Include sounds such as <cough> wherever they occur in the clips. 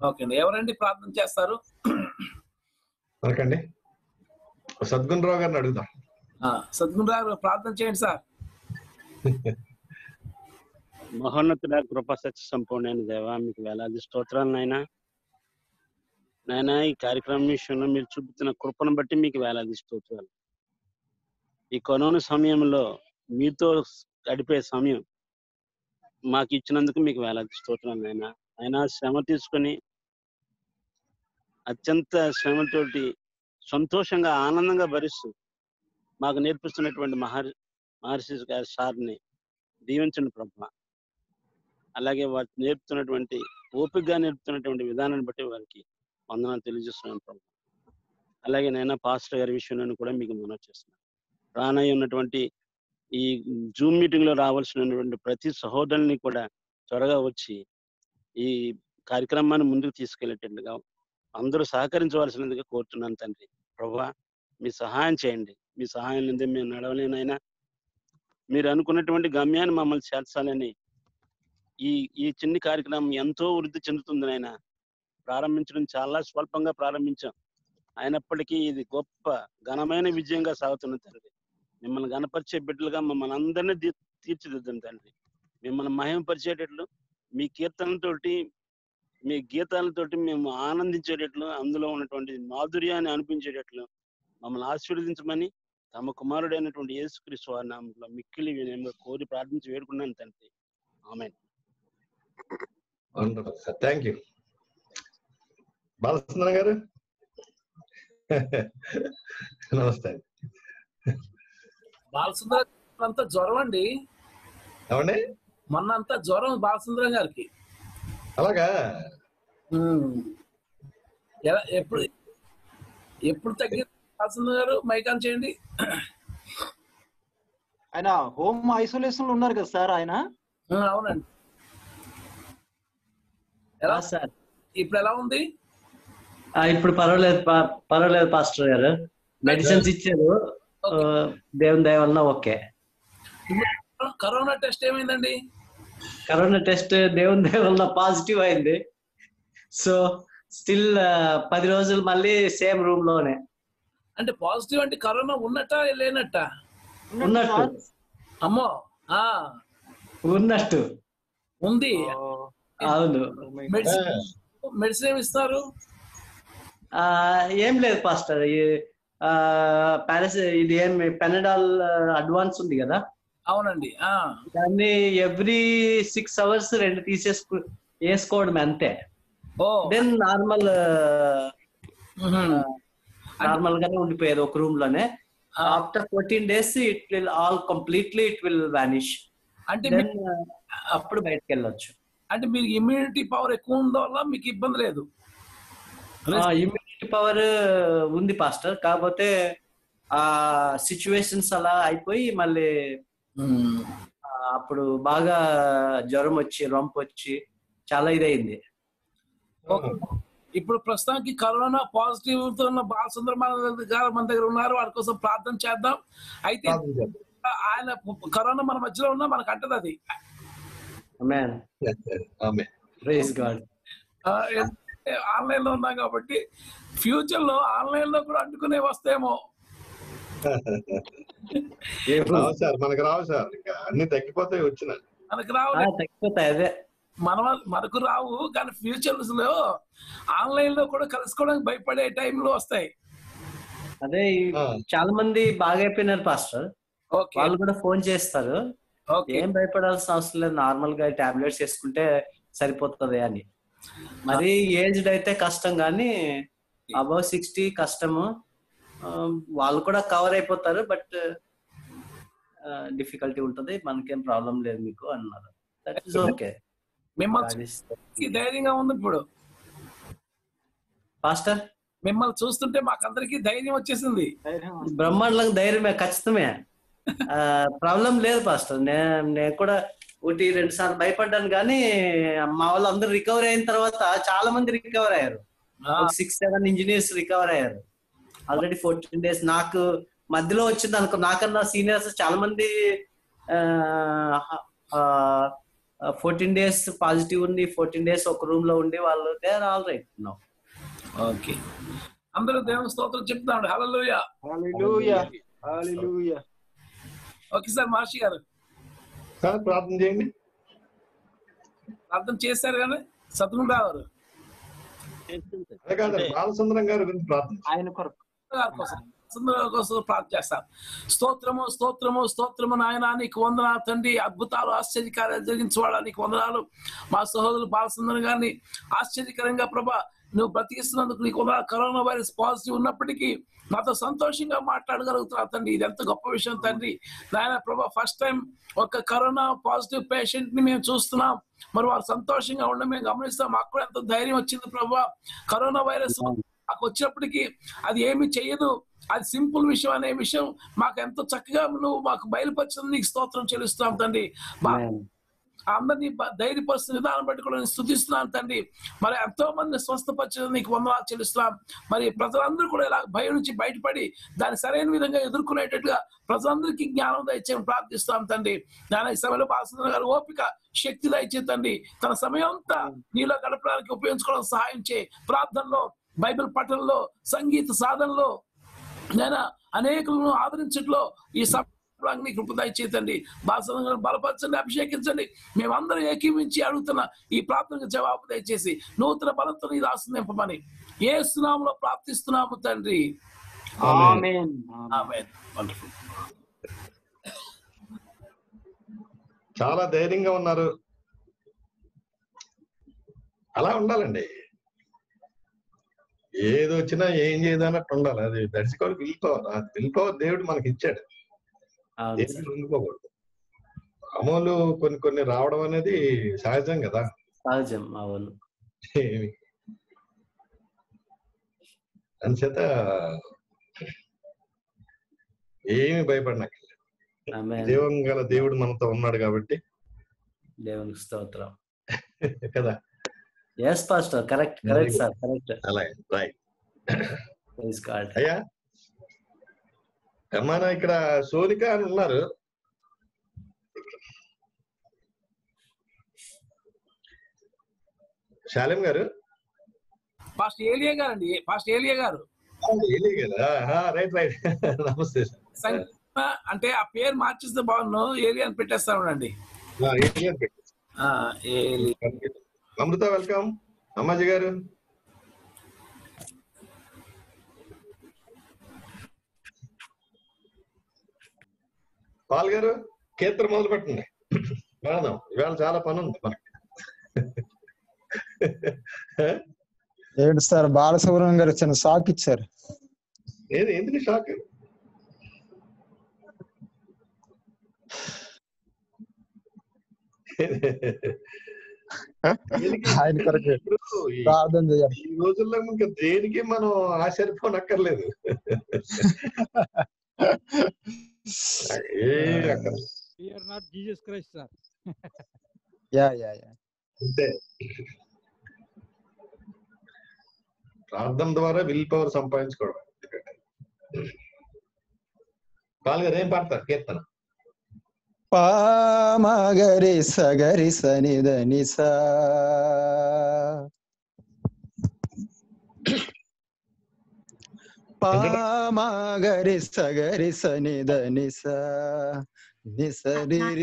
Okay అండి. ఎవరండి ప్రార్థన చేస్తారు? మనకండి సద్గుణ్ రావు గారిని అడుగుదాం. గారు ప్రార్థన చేయండి సార్. మహోన్నతుడ కృప సత్య సంపూర్ణమైన దేవ మీకు వేలాది స్తోత్రాలు నాయన. నాయన ఈ కార్యక్రమం విషయంలో మీరు చూపుతున్న కృపను బట్టి మీకు వేలాది స్తోత్రాలు. ఈ కరోనా సమయంలో మీతో గడిపే సమయం మాకు ఇచ్చినందుకు మీకు వేలాది స్తోత్రాలు నాయన. ఆయన శ్రమ తీసుకొని అత్యంత శ్రమతోటి సంతోషంగా ఆనందంగా భరిస్తూ మాకు నేర్పిస్తున్నటువంటి మహర్ మహర్షి గారి సార్ని దీవించండి ప్రభు. అలాగే వారు నేర్పుతున్నటువంటి ఓపికగా నేర్పుతున్నటువంటి విధానాన్ని బట్టి వారికి వందనాలు తెలియజేస్తున్నాను ప్రభు. అలాగే నేను పాస్టర్ గారి విషయంలో కూడా మీకు మనవి చేస్తున్నాను. రానయ్య ఉన్నటువంటి ఈ జూమ్ మీటింగ్లో రావాల్సినటువంటి ప్రతి సహోదరుని కూడా త్వరగా వచ్చి ఈ కార్యక్రమాన్ని ముందుకు తీసుకెళ్ళేటట్టుగా అందరూ సహకరించవలసినదిగా కోరుతున్నాను తండ్రి. ప్రభా మీ సహాయం చేయండి. మీ సహాయం నుండి మేము నడవలేనైనా మీరు అనుకున్నటువంటి గమ్యాన్ని మమ్మల్ని చేర్చాలని ఈ ఈ చిన్ని కార్యక్రమం ఎంతో వృద్ధి చెందుతుంది నాయన ప్రారంభించడం చాలా స్వల్పంగా ప్రారంభించాం. అయినప్పటికీ ఇది గొప్ప ఘనమైన విజయంగా సాగుతున్న తండ్రి. మిమ్మల్ని గణపరిచే బిడ్డలుగా మమ్మల్ని అందరినీ తీ- తీర్చిదిద్దండి తండ్రి. మిమ్మల్ని మహిమపరిచేటట్లు మీ కీర్తనలతోటి మీ గీతాలతోటి మేము ఆనందించేటట్లు అందులో ఉన్నటువంటి మాధుర్యాన్ని అనిపించేటట్లు మమ్మల్ని ఆశీర్వదించమని తమ కుమారుడైనటువంటి యేసుక్రీస్తు వారి నామంలో మిక్కిలి కోరి ప్రార్థించి వేడుకున్నాను తండ్రి. ఆమె థ్యాంక్ యూ బాలసుందరం గారు? నమస్తే. బాలసుందరం అంతా జ్వరం అండి ఏమండి? మొన్న అంతా జ్వరం బాలసుందరం గారికి. అలాగా. ఎలా ఎప్పుడు ఎప్పుడు తగ్గింది బాలసుందరం గారు? మైక్ ఆన్ చేయండి. ఆయన హోమ్ ఐసోలేషన్లో ఉన్నారు కదా సార్ ఆయన? అవునండి. ఎలా సార్. ఇప్పుడు ఎలా ఉంది? ఆ, ఇప్పుడు పర్వాలేదు పా- పర్వాలేదు పాస్టర్ గారు. మెడిసిన్స్ ఇచ్చారు. ఆ, దేవుని దయ వలన ఓకే. కరోనా టెస్ట్ ఏమైందండి? కరోనా టెస్ట్ దేవుని వలన పాజిటివ్ అయింది. సో స్టిల్ పది రోజులు మళ్ళీ సేమ్ రూమ్లోనే. అంటే పాజిటివ్ అంటే కరోనా ఉన్నట్ట లేనట్ట? ఉన్నట్టు. అమ్మో ఆ. ఉన్నట్టు. ఉంది. అవును. మెడిసిన్ మెడిసిన్ ఏమి ఇస్తారు? ఆ, ఏం లేదు పాస్టర్. పారాసి ఇది ఏం పెనడాల్ అడ్వాన్స్ ఉంది కదా. అవునండి. దాన్ని ఎవ్రీ సిక్స్ అవర్స్ రెండు తీసేసుకు వేసుకోవడం అంతే. దెన్ నార్మల్ నార్మల్ గానే ఉండిపోయేది ఒక రూమ్లోనే after fourteen days it will all completely it will vanish అంటే అప్పుడు బయటకు వెళ్ళొచ్చు అంటే మీకు ఇమ్యూనిటీ పవర్ ఎక్కువ ఉండడం వల్ల మీకు ఇబ్బంది లేదు? ఇమ్యూనిటీ పవర్ ఉంది పాస్టర్. కాకపోతే ఆ సిచ్యువేషన్స్ అలా అయిపోయి మళ్ళీ అప్పుడు బాగా జ్వరం వచ్చి రొంపు వచ్చి చాలా ఇదైంది. ఓకే. ఇప్పుడు ప్రస్తుతానికి కరోనా పాజిటివ్తో ఉన్న బాలసుందర గారు మన దగ్గర ఉన్నారు. వారి కోసం ప్రార్థన చేద్దాం. అయితే ఆయన కరోనా మన మధ్యలో ఉన్నా మనకు అంటది అది. ఆన్లైన్లో ఉన్నాం కాబట్టి ఫ్యూచర్లో ఆన్లైన్లో కూడా అంటుకునే వస్తేమో. <laughs> రావు సార్ మనకు రావు సార్. అన్ని తగ్గిపోతాయి వచ్చిన మనకు రావు తగ్గిపోతాయి అదే. మన మనకు రావు కానీ ఫ్యూచర్స్లో ఆన్లైన్లో కూడా కలుసుకోవడానికి భయపడే టైంలో వస్తాయి. అదే చాలా మంది బాగా అయిపోయినారు పాస్టర్. ఓకే. వాళ్ళు కూడా ఫోన్ చేస్తారు. ఓకే. ఏం భయపడాల్సిన అవసరం లేదు నార్మల్గా టాబ్లెట్స్ వేసుకుంటే సరిపోతుంది అని. మరి ఏజ్డ్ అయితే కష్టం కానీ అబౌవ్ సిక్స్టీ కష్టము. వాళ్ళు కూడా కవర్ అయిపోతారు బట్ డిఫికల్టీ ఉంటది. మనకేం ప్రాబ్లం లేదు మీకు అన్నారు. దట్ ఇస్ ఓకే మిమ్మల్ని ధైర్యంగా ఉంది ఇప్పుడు. పాస్టర్ మిమ్మల్ని చూస్తుంటే మాకందరికి ధైర్యం వచ్చేసింది. బ్రహ్మాండంగా ధైర్యమే ఖచ్చితమే. ప్రాబ్లం లేదు పాస్టర్ నేను నేను కూడా ఒకటి రెండు సార్లు భయపడ్డాను కానీ మా వాళ్ళు అందరూ రికవర్ అయిన తర్వాత చాలా మంది రికవర్ అయ్యారు సిక్స్ సెవెన్ ఇంజనీర్స్ రికవర్ అయ్యారు. ఆల్రెడీ ఫోర్టీన్ డేస్ నాకు మధ్యలో వచ్చింది అనుకో నాకన్నా సీనియర్స్ చాలా మంది ఫోర్టీన్ డేస్ పాజిటివ్ ఉండి ఫోర్టీన్ డేస్ ఒక రూమ్లో ఉండి వాళ్ళు they are all right no okay. అందరూ దేవుని స్తోత్రం చెప్తున్నాడు హల్లెలూయ హల్లెలూయా హల్లెలూయా ఓకే సార్ మహర్షి గారు. సార్ ప్రార్థన చేయండి. అర్థం చేశారు కానీ సత్యనారాయణ గారు అదే కాదు బాలసుందరం గారి గురించి ప్రార్థన ఆయన కొరకు. గారి కోసం సుందర కోసం ప్రార్థన చేస్తాం. స్తోత్రము స్తోత్రము స్తోత్రము నాయన నీకు వందనాలు తండ్రి. అద్భుతాలు ఆశ్చర్యకార్యాలు జరిగించవాడా నీకు వందనాలు. మా సహోదరులు బాలసుందరం గారిని ఆశ్చర్యకరంగా ప్రభా నువ్వు బ్రతికిస్తున్నందుకు నీకు కరోనా వైరస్ పాజిటివ్ ఉన్నప్పటికీ నాతో సంతోషంగా మాట్లాడగలుగుతున్నావు తండ్రి. ఇది ఎంత గొప్ప విషయం తండ్రి. నాయన ప్రభా ఫస్ట్ టైం ఒక కరోనా పాజిటివ్ పేషెంట్ని మేము చూస్తున్నాం. మరి వారు సంతోషంగా ఉండడం మేము గమనిస్తాం. మాకు కూడా ఎంత ధైర్యం వచ్చింది ప్రభా. కరోనా వైరస్ వచ్చినప్పటికీ అది ఏమి చెయ్యదు అది సింపుల్ విషయం అనే విషయం మాకు ఎంతో చక్కగా నువ్వు మాకు బయలుపరిచింది నీకు స్తోత్రం చెల్లిస్తున్నాం తండ్రి. అందరినీ ధైర్యపరుస్తున్న విధానం నేను స్థుతిస్తున్నాను తండ్రి. మరి ఎంతో మంది స్వస్థపరిచిన నీకు వందనాలు చెల్లిస్తున్నాం. మరి ప్రజలందరూ కూడా ఇలా భయం నుంచి బయటపడి దాన్ని సరైన విధంగా ఎదుర్కొనేటట్టుగా ప్రజలందరికీ జ్ఞానం దయచేయని ప్రార్థిస్తాం తండ్రి. దాని ఈ సమయంలో బాలసుందర గారు ఓపిక శక్తి దయచే తండ్రి. తన సమయం అంతా నీలో గడపడానికి ఉపయోగించుకోవడం సహాయం చే ప్రార్థనలో బైబిల్ పఠనంలో సంగీత సాధనలో నేను అనేకులను ఆదరించట్లో ఈ సభని కృప దయచేతండి బాసంగా బలపరచండి అభిషేకించండి. మేమందరం ఏకీవించి అడుగుతున్న ఈ ప్రార్థనకు జవాబు దయచేసి నూతన బలంతో ఇది నింపమని ఏ సునామంలో ప్రార్థిస్తున్నాము తండ్రి. ఆమేన్. ఆమేన్. Wonderful. చాలా ధైర్యంగా ఉన్నారు. అలా ఉండాలండి. ఏది వచ్చినా ఏం చేయదన్నట్టు ఉండాలి. అది దర్శకుడికి వెళ్ళిపోవాలి ఆ వెళ్ళిపోవాలి దేవుడు మనకి ఇచ్చాడు లొంగిపోకూడదు అమలు కొన్ని కొన్ని రావడం అనేది సహజం కదా. సహజం అవును. ఏమి? అంచేత ఏమి భయపడినక్కర్లేదు. జీవం గల దేవుడు మనతో ఉన్నాడు కాబట్టి. దేవునికి స్తోత్రం. కదా. Yes pastor correct correct sir correct అలాగే రైట్ ప్రైజ్ గాడ్ అయ్యా మన ఇక్కడ సోనిక అని ఉన్నారు. శాలిం గారు? పాస్టర్ ఏలియా గారు. అండి పాస్టర్ ఏలియా గారు రైట్ రైట్ నమస్తే అంటే ఆ పేరు మార్చిస్తే బాగున్నాను ఏలియా అని పెట్టేస్తామండి ఆ, అమృత వెల్కమ్ అమ్మాజీ గారు. పాల్ గారు కీర్తన మొదలు పెట్టండి. వెళదాం ఇవాళ చాలా పని ఉంది మనకి. ఏడు సార్ బాలసుబ్రహ్మణ్యం గారు చిన్న షాక్ ఇచ్చారు. ఏది ఎందుకు షాక్? ఆయన కొరకు ప్రార్థన చేయాలి. ఈ రోజుల్లో ఇంకా దేనికి మనం ఆశ్చర్యపోనక్కర్లేదు. Yeah yeah yeah. అంతే. ప్రార్థన ద్వారా విల్ పవర్ సంపాదించుకోవడం. పాల్గారు ఏం పాడతారు? కీర్తన. పామగరి సగరి సనిద పామగరి సగరి సనిద నిసరి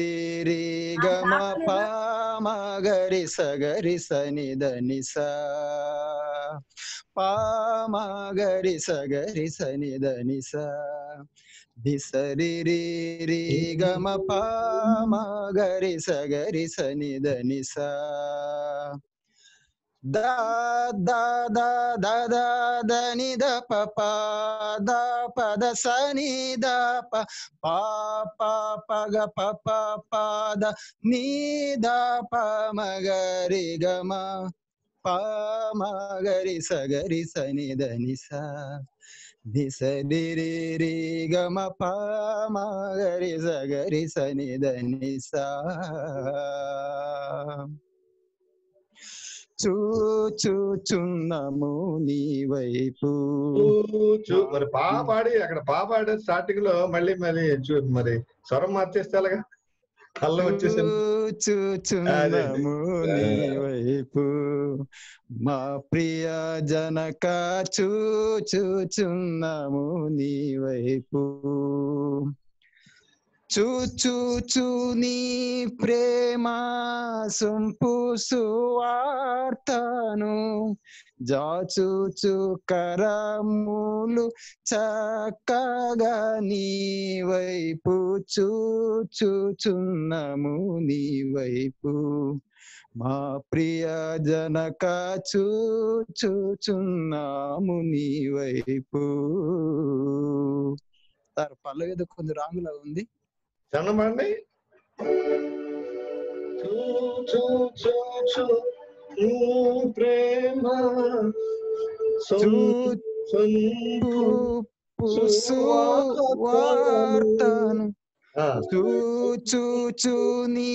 రి గమ పామగరి సగరి సనిద పామగరి సగరి సనిద నిసా నిసరి రి రి గమ పామగరి సగరి సనిద నిసా దా దా దా దా దా ద ని ద ప ప ద ప ద స ని ద ప పా ప ప గ ప ప ప ద ని ద ప మ గ రి గ మ ప మ గ రి స గ రి స ని స రి రి ప మ గ రి స నీ వైపు. చూ మరి పా పాడి అక్కడ పా పాడే స్టార్టింగ్లో మళ్ళీ మళ్ళీ మరి స్వరం మార్చేస్తే అలాగా కళ్ళ వచ్చేసాను వైపు. మా ప్రియ జనక చూచుచున్నాము నీ వైపు. చూచూచు నీ ప్రేమ సొంపు సువార్తను జాచూచు కరములు చక్కగా నీ వైపు చూచుచున్నము నీ వైపు. మా ప్రియ జనక చూచుచున్నాము నీ వైపు. సార్ పల్లవి కొంచెం రాంగులా ఉంది చదవండి చూ చూ చూ చూ నీ ప్రేమ సొం- సొంపు వార్తను ఆ, చూచూచు నీ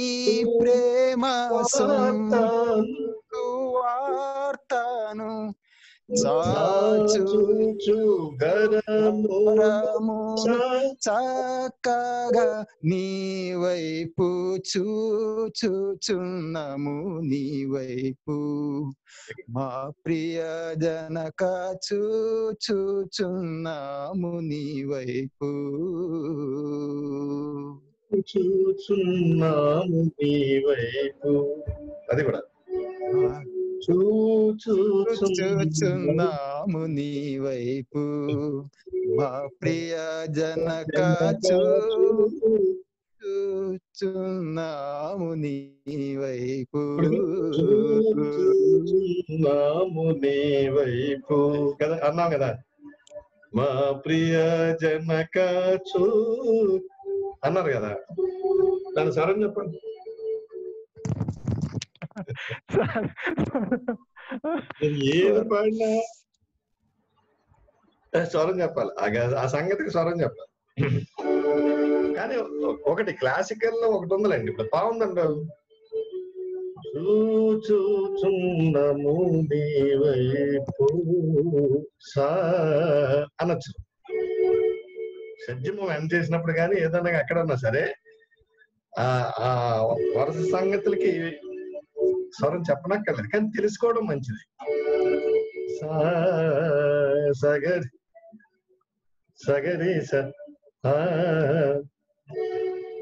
ప్రేమ వార్తను చక్కగా నీ వైపు చూచుచున్నాము నీ వైపు మా ప్రియ జనక చూచుచున్నాము నీ వైపు చూచున్నాము నీ వైపు. అది కూడా. చూచుచున్నాము నీ వైపు మా ప్రియ జనక చూచున్నాము నీ వైపు చూచున్నాము నీ వైపు కదా అన్నాం కదా మా ప్రియ జనక చూ అన్నారు కదా దాని సరం చెప్పండి ఏది పాడినా స్వరం చెప్పాలి. ఆ గ- సంగతికి స్వరం చెప్పాలి. కానీ ఒకటి క్లాసికల్లో ఒకటి ఉందండి ఇప్పుడు బాగుందండి చూచుచున్నము నీ సా అనొచ్చు. సజ్జము ఎంత చేసినప్పుడు కానీ ఏదన్నా ఎక్కడన్నా సరే ఆ ఆ వరుస సంగతులకి స్వరం చెప్పనక్కర్లేదు కానీ తెలుసుకోవడం మంచిది. సా సగరి సగరి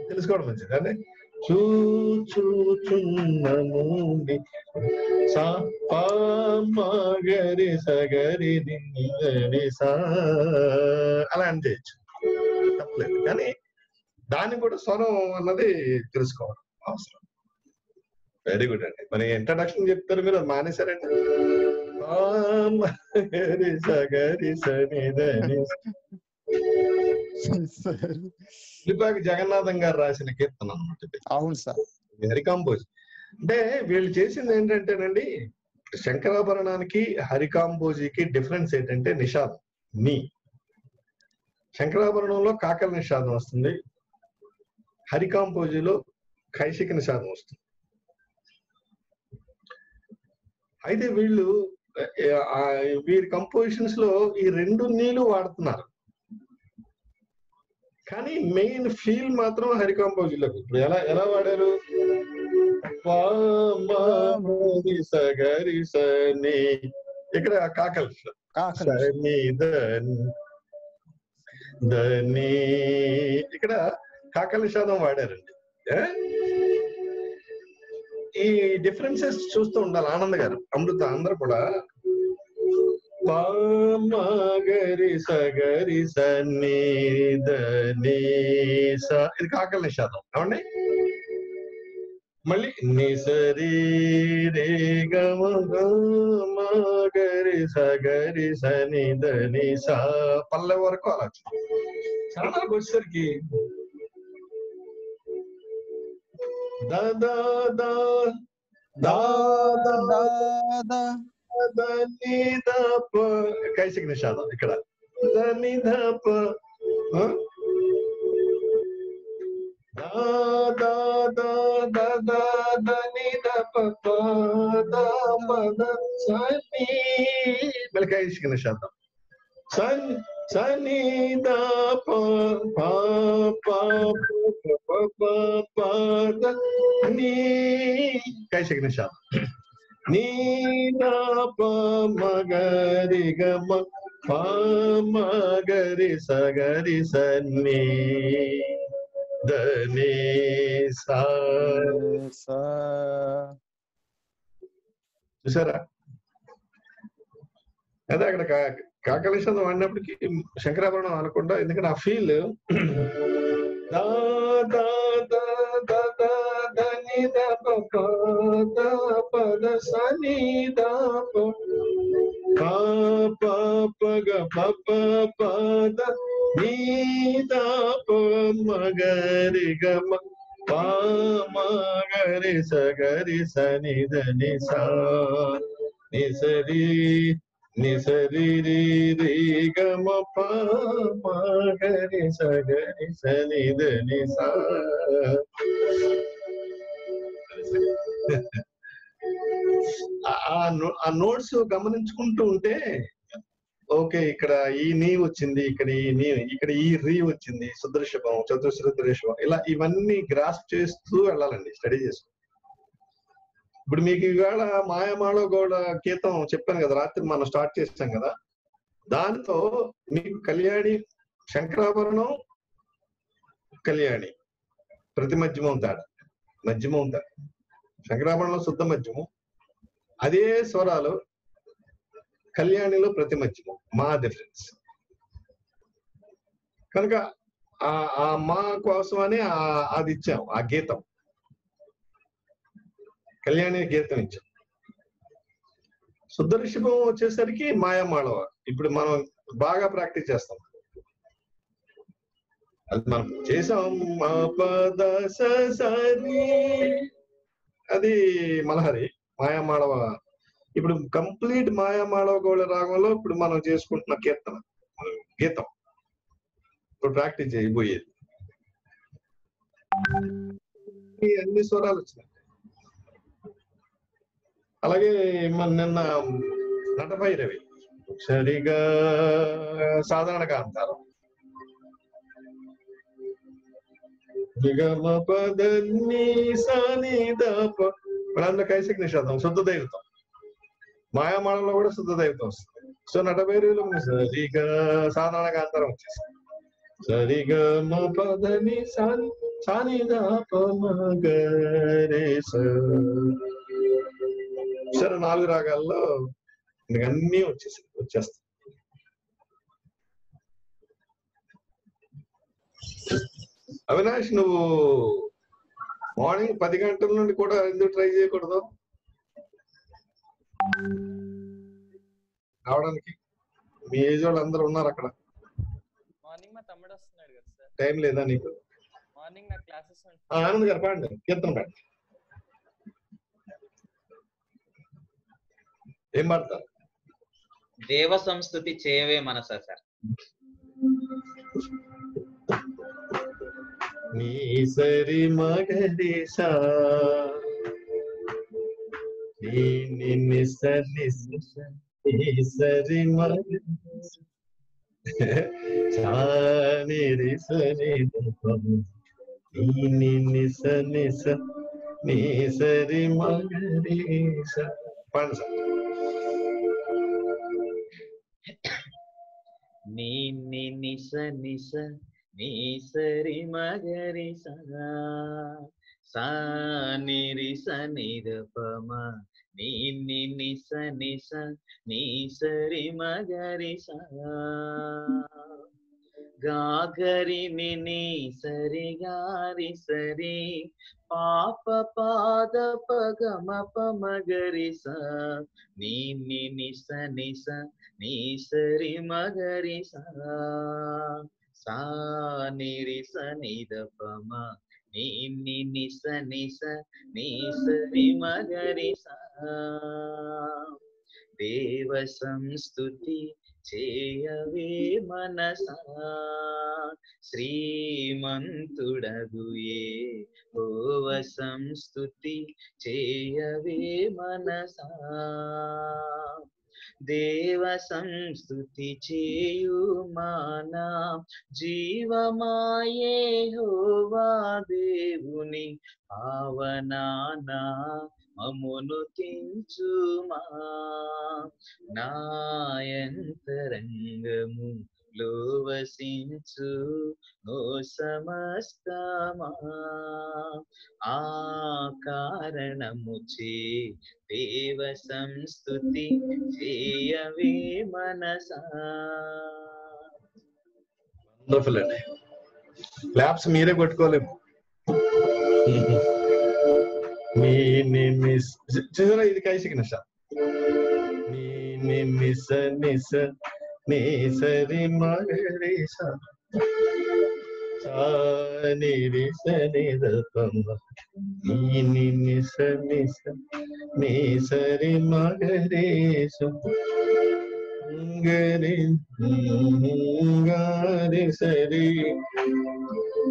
తెలుసుకోవడం మంచిది అంటే చూచుచున్నము ని- సా సగరి సా. అలా అని చేయొచ్చు. తప్పలేదు కానీ దాన్ని కూడా స్వరం అన్నది తెలుసుకోవడం అవసరం. వెరీ గుడ్ అండి. మరి ఇంట్రడక్షన్ చెప్తారు మీరు అది మానేశారండి. పా మా గరి సగరి సని దని లిపాకి జగన్నాథం గారు రాసిన కీర్తన అన్నమాట ఇది. అవును సార్. హరికాంబోజ్ అంటే వీళ్ళు చేసింది ఏంటంటేనండి శంకరాభరణానికి హరికాంబోజీకి డిఫరెన్స్ ఏంటంటే నిషాదం. నీ. శంకరాభరణంలో కాకల నిషాదం వస్తుంది. హరికాంబోజీలో కైశిక నిషాదం వస్తుంది. అయితే వీళ్ళు వీరి కంపోజిషన్స్లో ఈ రెండు నీళ్ళు వాడుతున్నారు. కానీ మెయిన్ ఫీల్ మాత్రం హరికాంబోజీలకు ఇప్పుడు ఎలా ఎలా వాడారు. ఇక్కడ కాకల్. సని దని ఇక్కడ కాకల నిషాదం వాడారండి? ఈ డిఫరెన్సెస్ చూస్తూ ఉండాలి. ఆనంద్ గారు అమృత అందరు కూడా. గరి సగరి సని ఇది కాకల నిషాదం. ఏమండి? మళ్ళీ నిసరి రే గమ గరి సగరి సని దని సా. పల్లె వరకు అలా చరణాలకు వచ్చేసరికి దా దా దా దా దా దాదా దని దా ప కైసిక నిషాదం ఇక్కడ దని దా ప ఆ? దా దా దా దా దా దని దా ప ప దా ప ద స ని మళ్ళీ కైసిక నిషాదం సన్ సని ద ప ప ప ప ప ప ప ద నీ కైసే నిషా నీ ద ప మగరి గ మ ప మగరి సగరి సన్ని దని సా చూసారా అదే అక్కడ కా- కాకలేశం వాడినప్పటికీ శంకరాభరణం అనకుండా ఎందుకంటే ఆ ఫీల్ దా దా దా దా దా దా ని ప ప ని ని ని సా ఆ- ఆ నోట్స్ గమనించుకుంటూ ఉంటే ఓకే ఇక్కడ ఈ నీ వచ్చింది ఇక్కడ ఈ నీ ఇక్కడ ఈ రీ వచ్చింది సుదృశ్యభం చతుశ్రుదృశ్యపం ఇలా ఇవన్నీ గ్రాస్ చేస్తూ వెళ్ళాలండి స్టడీ చేస్తూ. ఇప్పుడు మీకు ఇవాళ మాయమాళ గౌడ గీతం చెప్పాను కదా రాత్రి మనం స్టార్ట్ చేస్తాం కదా దాంతో మీకు కళ్యాణి శంకరాభరణం కళ్యాణి ప్రతి మధ్యమం తాడ మధ్యమం తాడ శంకరాభరణంలో శుద్ధ మధ్యమం అదే స్వరాలు కళ్యాణిలో ప్రతి మధ్యమం మా డిఫరెన్స్ కనుక ఆ మా కోసమని అది ఇచ్చాం ఆ గీతం. కళ్యాణి గీతం ఇచ్చాం. శుద్ధ ఋషభం వచ్చేసరికి మాయామాళవ. ఇప్పుడు మనం బాగా ప్రాక్టీస్ చేస్తాం. అది మనం చేసాం అది మలహరి మాయామాళవ. ఇప్పుడు కంప్లీట్ మాయామాళవ గౌళ రాగంలో ఇప్పుడు మనం చేసుకుంటున్న కీర్తన. గీతం. ఇప్పుడు ప్రాక్టీస్ చేయబోయేది. అన్ని స్వరాలు వచ్చినాయి. అలాగే మన నిన్న నటభైరవి సరిగా సాధారణ కాంతారం. నిగమ పదని సని దప మనందరూ కైసిక్ నిషేధం శుద్ధ దైవతం మాయామాళంలో కూడా శుద్ధ దైవతం వస్తుంది. సో నటభైరవిలో సరిగా సాధారణ కాంతారం వచ్చేసింది. సరిగమ పదని సాని సాని దప మగరే స సరే నాలుగు రాగాల్లో అన్నీ వచ్చేసాయి వచ్చేస్తాయి. అవినాష్ నువ్వు మార్నింగ్ పది గంటల నుండి కూడా ఎందుకు ట్రై చేయకూడదు? రావడానికి మీ ఏజ్ వాళ్ళు అందరూ ఉన్నారు అక్కడ. మార్నింగ్ మా తమ్ముడు వస్తున్నాడు కదా సార్. టైం లేదా నీకు? మార్నింగ్ నా క్లాసెస్ ఆనంద్ గారు పాడండి కీర్తన పాడండి. ఏం పాడతారు దేవ సంస్థుతి చేయవే మనస సార్. నీ సరి మగరి సా. నీ ని ని సరి మగరి సా. ని రి స. నిస నీ సరి మగరి సా సా ని రి స ని ద ప మ నీ ని నిస నిస నీ సరి మగరి సా గాగరి ని ని సరి గారి సరి పాప పాద పగమ పమగరి స. నీ ని నిస నిస నీ సరి మగరి సా సా ని రి స ని ద పమ నీ ని నిస నిస నీ సరి మగరి సా దేవ సంస్థుతి చేయవే మనసా శ్రీమంతుడగుయే భోవ సంస్థుతి చేయవే మనసా దేవ సంస్థుతి చేయు మానా. జీవమాయే హోవా దేవుని పావనానా. మమును తించుమా నాయంతరంగము లో వసించు ఓ సమస్తమా ఆ కారణము చే దేవ సంస్థుతి చేయవే మనసా వండర్ఫుల్ అండి క్లాప్స్ మీరే కొట్టుకోలేము మీ నిమిస్ చూసారా ఇది కైసిక నిష మీ నిమిస నిస నీ సరి మగరి స నిరి సని దపమ నీ నిమిస నిస నీ సరి మగరి స గరి గారి సరి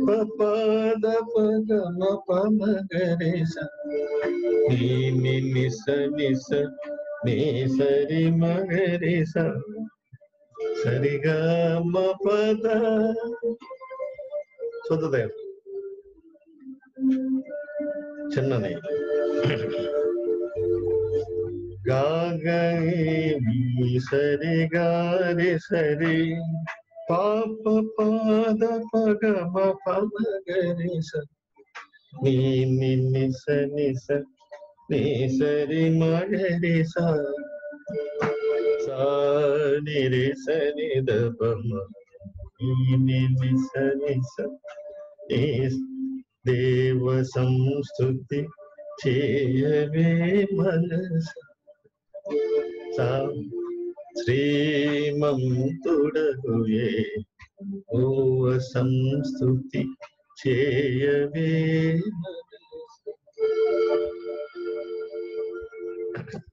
పపద పగమ పమ గరి స నీ ని నిస నిస నీ సరి మగరి స సరిగా మ పద శుద్ధదేవ్ చిన్నది గాగరి సరి గారి సరి పాప పాద పగమ పమ గరి స నీ ని నిస నిస నీ సరి మగరి స సా ని రి స ని ద పమ నీ ని నిస నిస నీ దేవ సంస్థుతి చేయవే మనస సా శ్రీమంతుడగుయే ఓవ సంస్థుతి చేయవే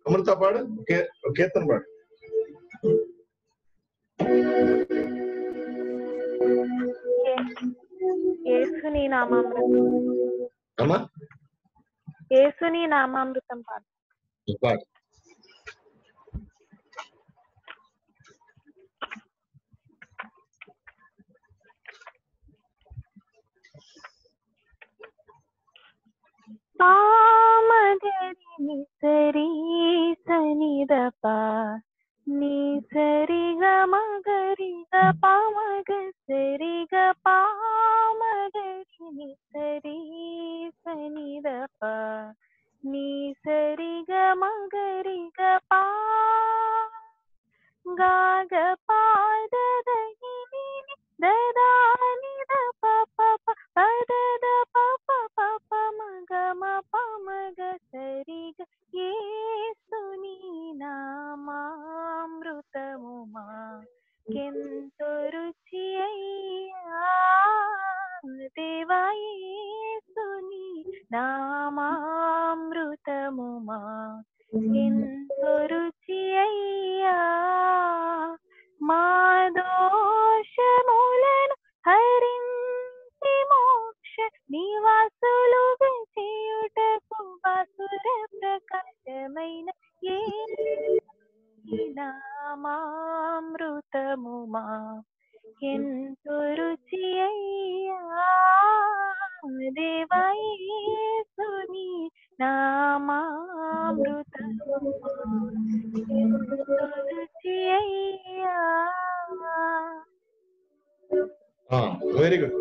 అమృత పాడు కే- కీర్తన పాడు యేసుని నామామృతం అమ్మా యేసుని నామామృతం పాడు పాడు పామగరి నిసరి సనిదప నీ సరిగ మగరిగ పామగ సరిగ పామగరి నిసరి సనిదప నీ సరిగ మగరిగ పా గాగ పాదదని దదాని ద పప పదద పప సరిగ యేసుని నామామృతము మా కెంతో రుచి అయ్యా దేవా యేసుని నామామృతము మా ఎంతో రుచి అయ్యా మా దోషములను హరించి మోక్ష నివాసులు చేయుటకు వాసుర ప్రకాశమైన ఏ నామామృతము మా ఎంతో రుచి అయ్యా దేవాయేసుని నామామృతము మా ఎంతో రుచి అయ్యా వెరీ గుడ్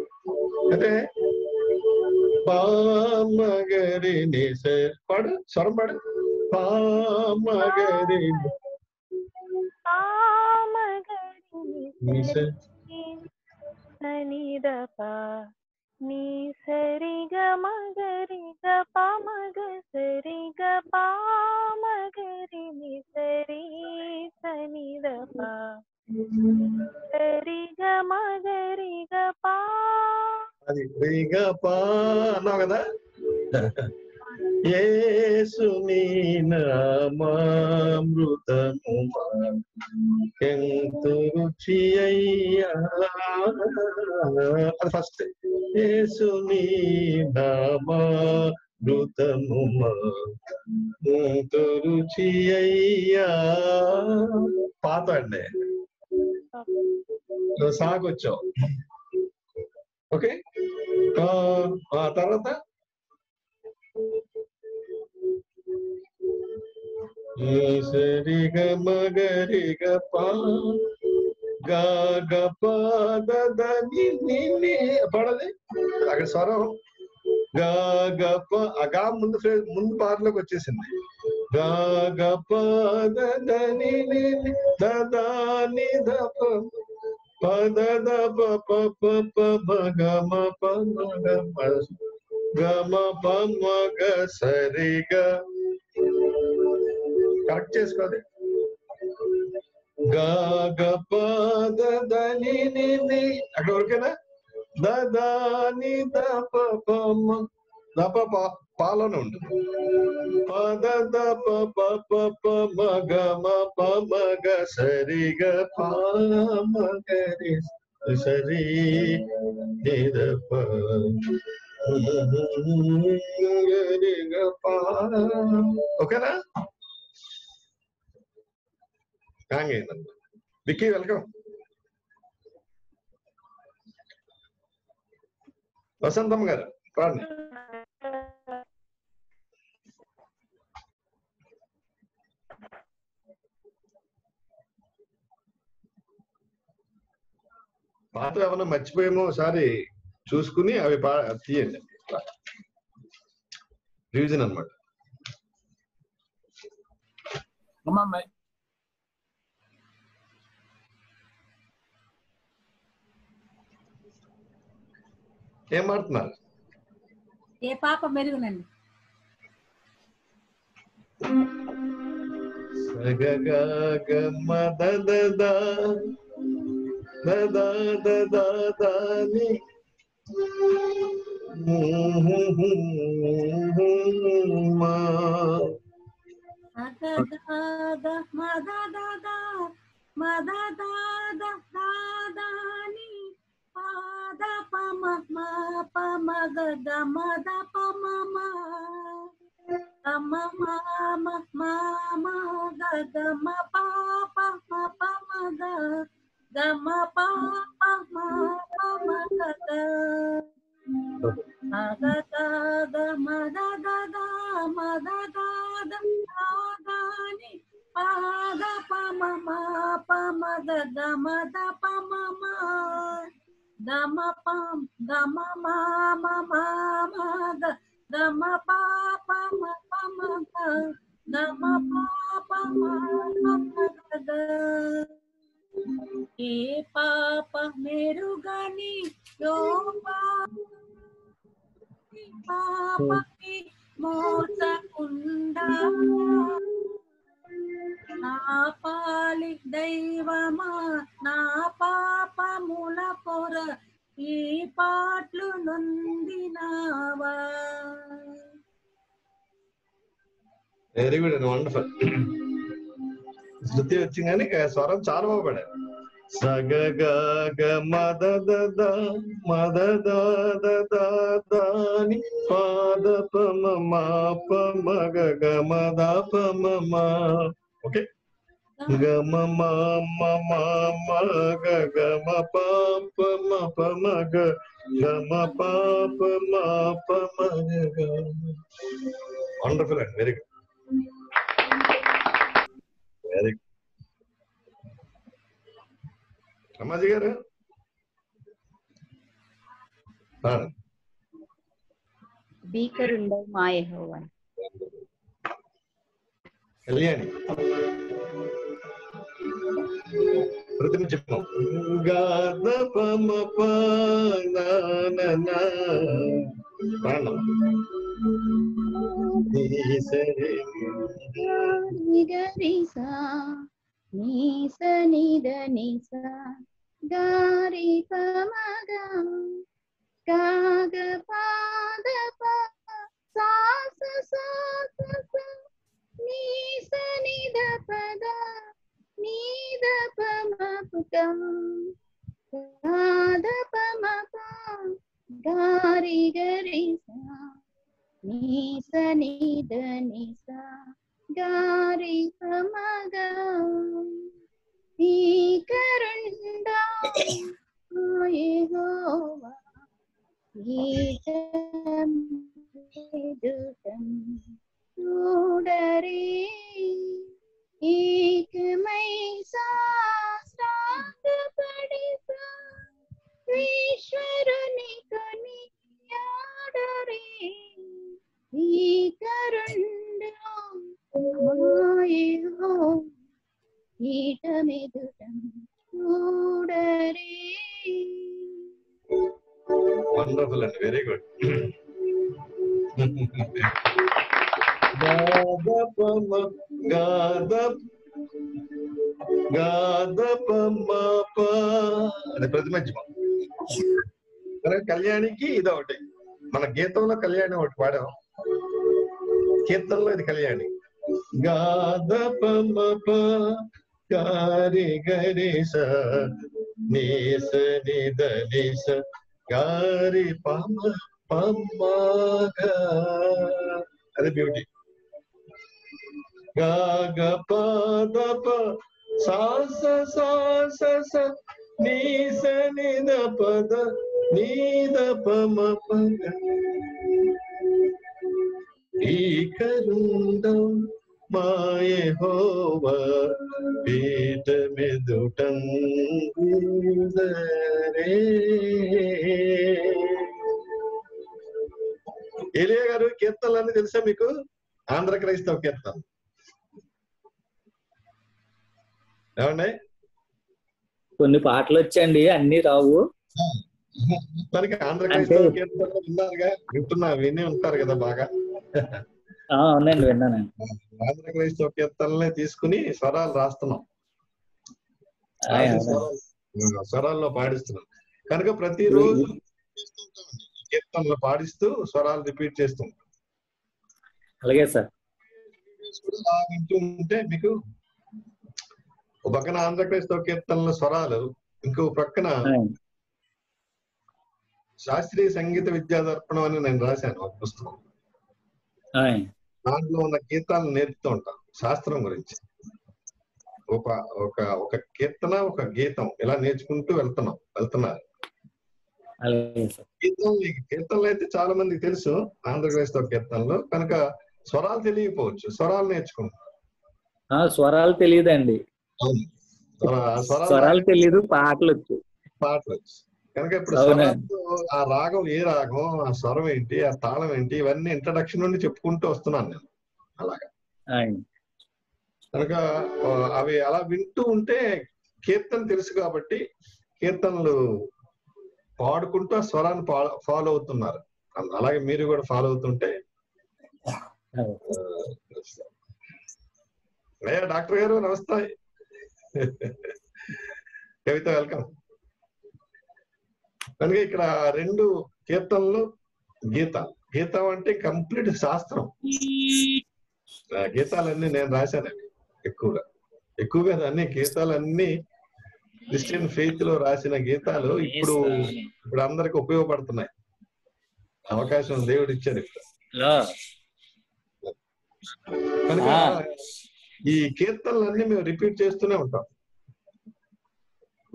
అయితే పామగరి ని స పాడు స్వరం పాడు పామగరి ని స సనిదప నీ సరిగ మగరిగ పమగ సరిగ పామగరి ని సరి సనిదప సరిగ మగరిగ పా అది రిగా పా అన్నావు కదా? యేసుని నామామృతము ఎంతో రుచి అయ్యా. అది ఫస్ట్ యేసుని నామామృతము ఎంతో రుచి అయ్యా. పాత అండి సాగొచ్చావు. ఓకే. ఆ తర్వాత? సరిగ మగరిగ మగరి గ పదని పడది? అక్కడ స్వరం. గ గ ప ముందు ముందు పాటలోకి వచ్చేసింది. గ గ పదని దాని ద పద ప ప ప గమ ప గమ సరిగా కరెక్ట్ చేసుకోది గగ పద దని నిది అక్కడ వరకేనా దదాని ద ప ప ప ప పాలన ఉండదు పద దప పప మగ మప మగ సరిగ పామగరి సరి నిరప ఓకేనా హ్యాంగ్ అయిందమ్మా విక్కీ వెల్కమ్ వసంతం గారు రాండి పాత ఏమైనా మర్చిపోయేమో ఒకసారి చూసుకుని అవి తీయండి. రివిజన్ అనమాట ఏం పాడుతున్నారు ఏ పాప మెరుగునండి. సగ గ గ మ ద ద da da da da da ni ma ma da da da ma da da da mama, da da da da da mama, mama, da mama, ma mama, pa ma ga da ma da pa ma ma ma ma ma ma ma ga da ma pa pa ma pa ma ga ga pa pa ma pa ma ga ga ma da ga da ma da ga da ma da ga da ga ga ni. Pa da pa ma ma pa ma da da ma da pa ma ma. Dama pa dama ma ma ma ma da. Dama pa pa ma pa ma da. Dama pa pa ma ma ma da da. ఏ పాప మెరుగని పాపకి మోసకుండా నా పాలి దైవమా? నా పాపముల పొర ఈ పాటలు నొందినావా? వెరీ గుడ్ అండ్ వండర్ఫుల్ శృతి వచ్చింది కానీ ఇక స్వరం చాలా బాగా పాడారు సగ గ గ మద ద ద మద ద ద ద ద ని పాద ప మ మ ప మ గ గ మ ద ప మ మ ఓకే గ మ మ మ మ మ గ గ మ ప ప మ ప మ గ గ మ ప ప మ ప మ గ గ వండర్ఫుల్ అండి very good Eric. ¿Cómo llega, Eric? Ah. Beaker in my heaven. Eliani. Rutin cepat. வேண்டாம் Nida pama pukam, nada pama pam. gari gari sa ni sa ni da ni sa gari sa ma ga ni karanda ye ho va ye jam du kam tudare ek mai sa strand padisa ఈశ్వరుని కొనియాడరే. ఈ కరుణలో మాయో పీఠమెదుటం చూడరే. Wonderful అండి very good. గాదపమ గాద గాదపమ ప. అది ప్రతిమధ్యమం. మరి కళ్యాణికి ఇది ఒకటి. మన గీతంలో కళ్యాణి ఒకటి పాడాం. కీర్తనలో ఇది కళ్యాణి. గాదపమ ప గారి గరి స నీ స ని ద ని స గారి పమ పమ్మ అది బ్యూటీ గాగ పద ప సాస సాస స నీ స నీ ద పద నీ ద పమ పద ఈ కరుండం మాయ హోవ పీట మెదుటం ఏలియా గారు కీర్తనలన్నీ తెలుసా మీకు? ఆంధ్ర క్రైస్తవ కీర్తన. ఏమండి? కొన్ని పాటలు వచ్చండి అన్ని రావు. మనకి ఆంధ్ర వింటున్నా విని ఉంటారు కదా బాగా. అవునండి విన్నానండి. ఆంధ్ర క్రైస్తవ కీర్తనలే తీసుకుని స్వరాలు రాస్తున్నాం. స్వరాల్లో పాడిస్తున్నాం. కనుక ప్రతిరోజు కీర్తనలు పాడిస్తూ స్వరాలు రిపీట్ చేస్తూ ఉంటాం. అలాగే సార్. వింటూ ఉంటే మీకు ఒక పక్కన ఆంధ్ర క్రైస్తవ కీర్తనల స్వరాలు ఇంకో ప్రక్కన శాస్త్రీయ సంగీత విద్యా దర్పణం అని నేను రాశాను ఒక పుస్తకం. దాంట్లో ఉన్న గీతాలను నేర్పుతూ ఉంటాం శాస్త్రం గురించి. ఒక ఒక ఒక కీర్తన ఒక గీతం ఇలా నేర్చుకుంటూ వెళ్తున్నాం వెళ్తున్నారు. కీర్తనలు కీర్తనలు అయితే చాలా మందికి తెలుసు ఆంధ్ర క్రైస్తవ కీర్తనలు కనుక స్వరాలు తెలియకపోవచ్చు స్వరాలు నేర్చుకుంటాం ఆ, స్వరాలు తెలియదండి. స్వరాలు తెలియదు పాటలు వచ్చు పాటలు వచ్చు. కనుక ఇప్పుడు ఆ రాగం ఏ రాగం ఆ స్వరం ఏంటి ఆ తాళం ఏంటి ఇవన్నీ ఇంట్రడక్షన్ నుండి చెప్పుకుంటూ వస్తున్నాను నేను. అలాగా. కనుక అవి అలా వింటూ ఉంటే కీర్తన తెలుసు కాబట్టి కీర్తనలు పాడుకుంటూ ఆ స్వరాన్ని ఫాలో అవుతున్నారు. అల- అలాగే మీరు కూడా ఫాలో అవుతుంటే డాక్టర్ గారు నమస్తే. <laughs> కవిత వెల్కమ్. కనుక ఇక్కడ రెండు కీర్తనలు గీత. గీతం అంటే కంప్లీట్ శాస్త్రం. ఆ గీతాలన్నీ నేను రాశాను అవి ఎక్కువగా. ఎక్కువగా అన్ని గీతాలన్నీ క్రిస్టియన్ ఫెయిత్లో రాసిన గీతాలు ఇప్పుడు ఇప్పుడు అందరికి ఉపయోగపడుతున్నాయి. అవకాశం దేవుడు ఇచ్చాడు ఇప్పుడు. కనుక. ఈ కీర్తనలన్నీ మేము రిపీట్ చేస్తూనే ఉంటాం.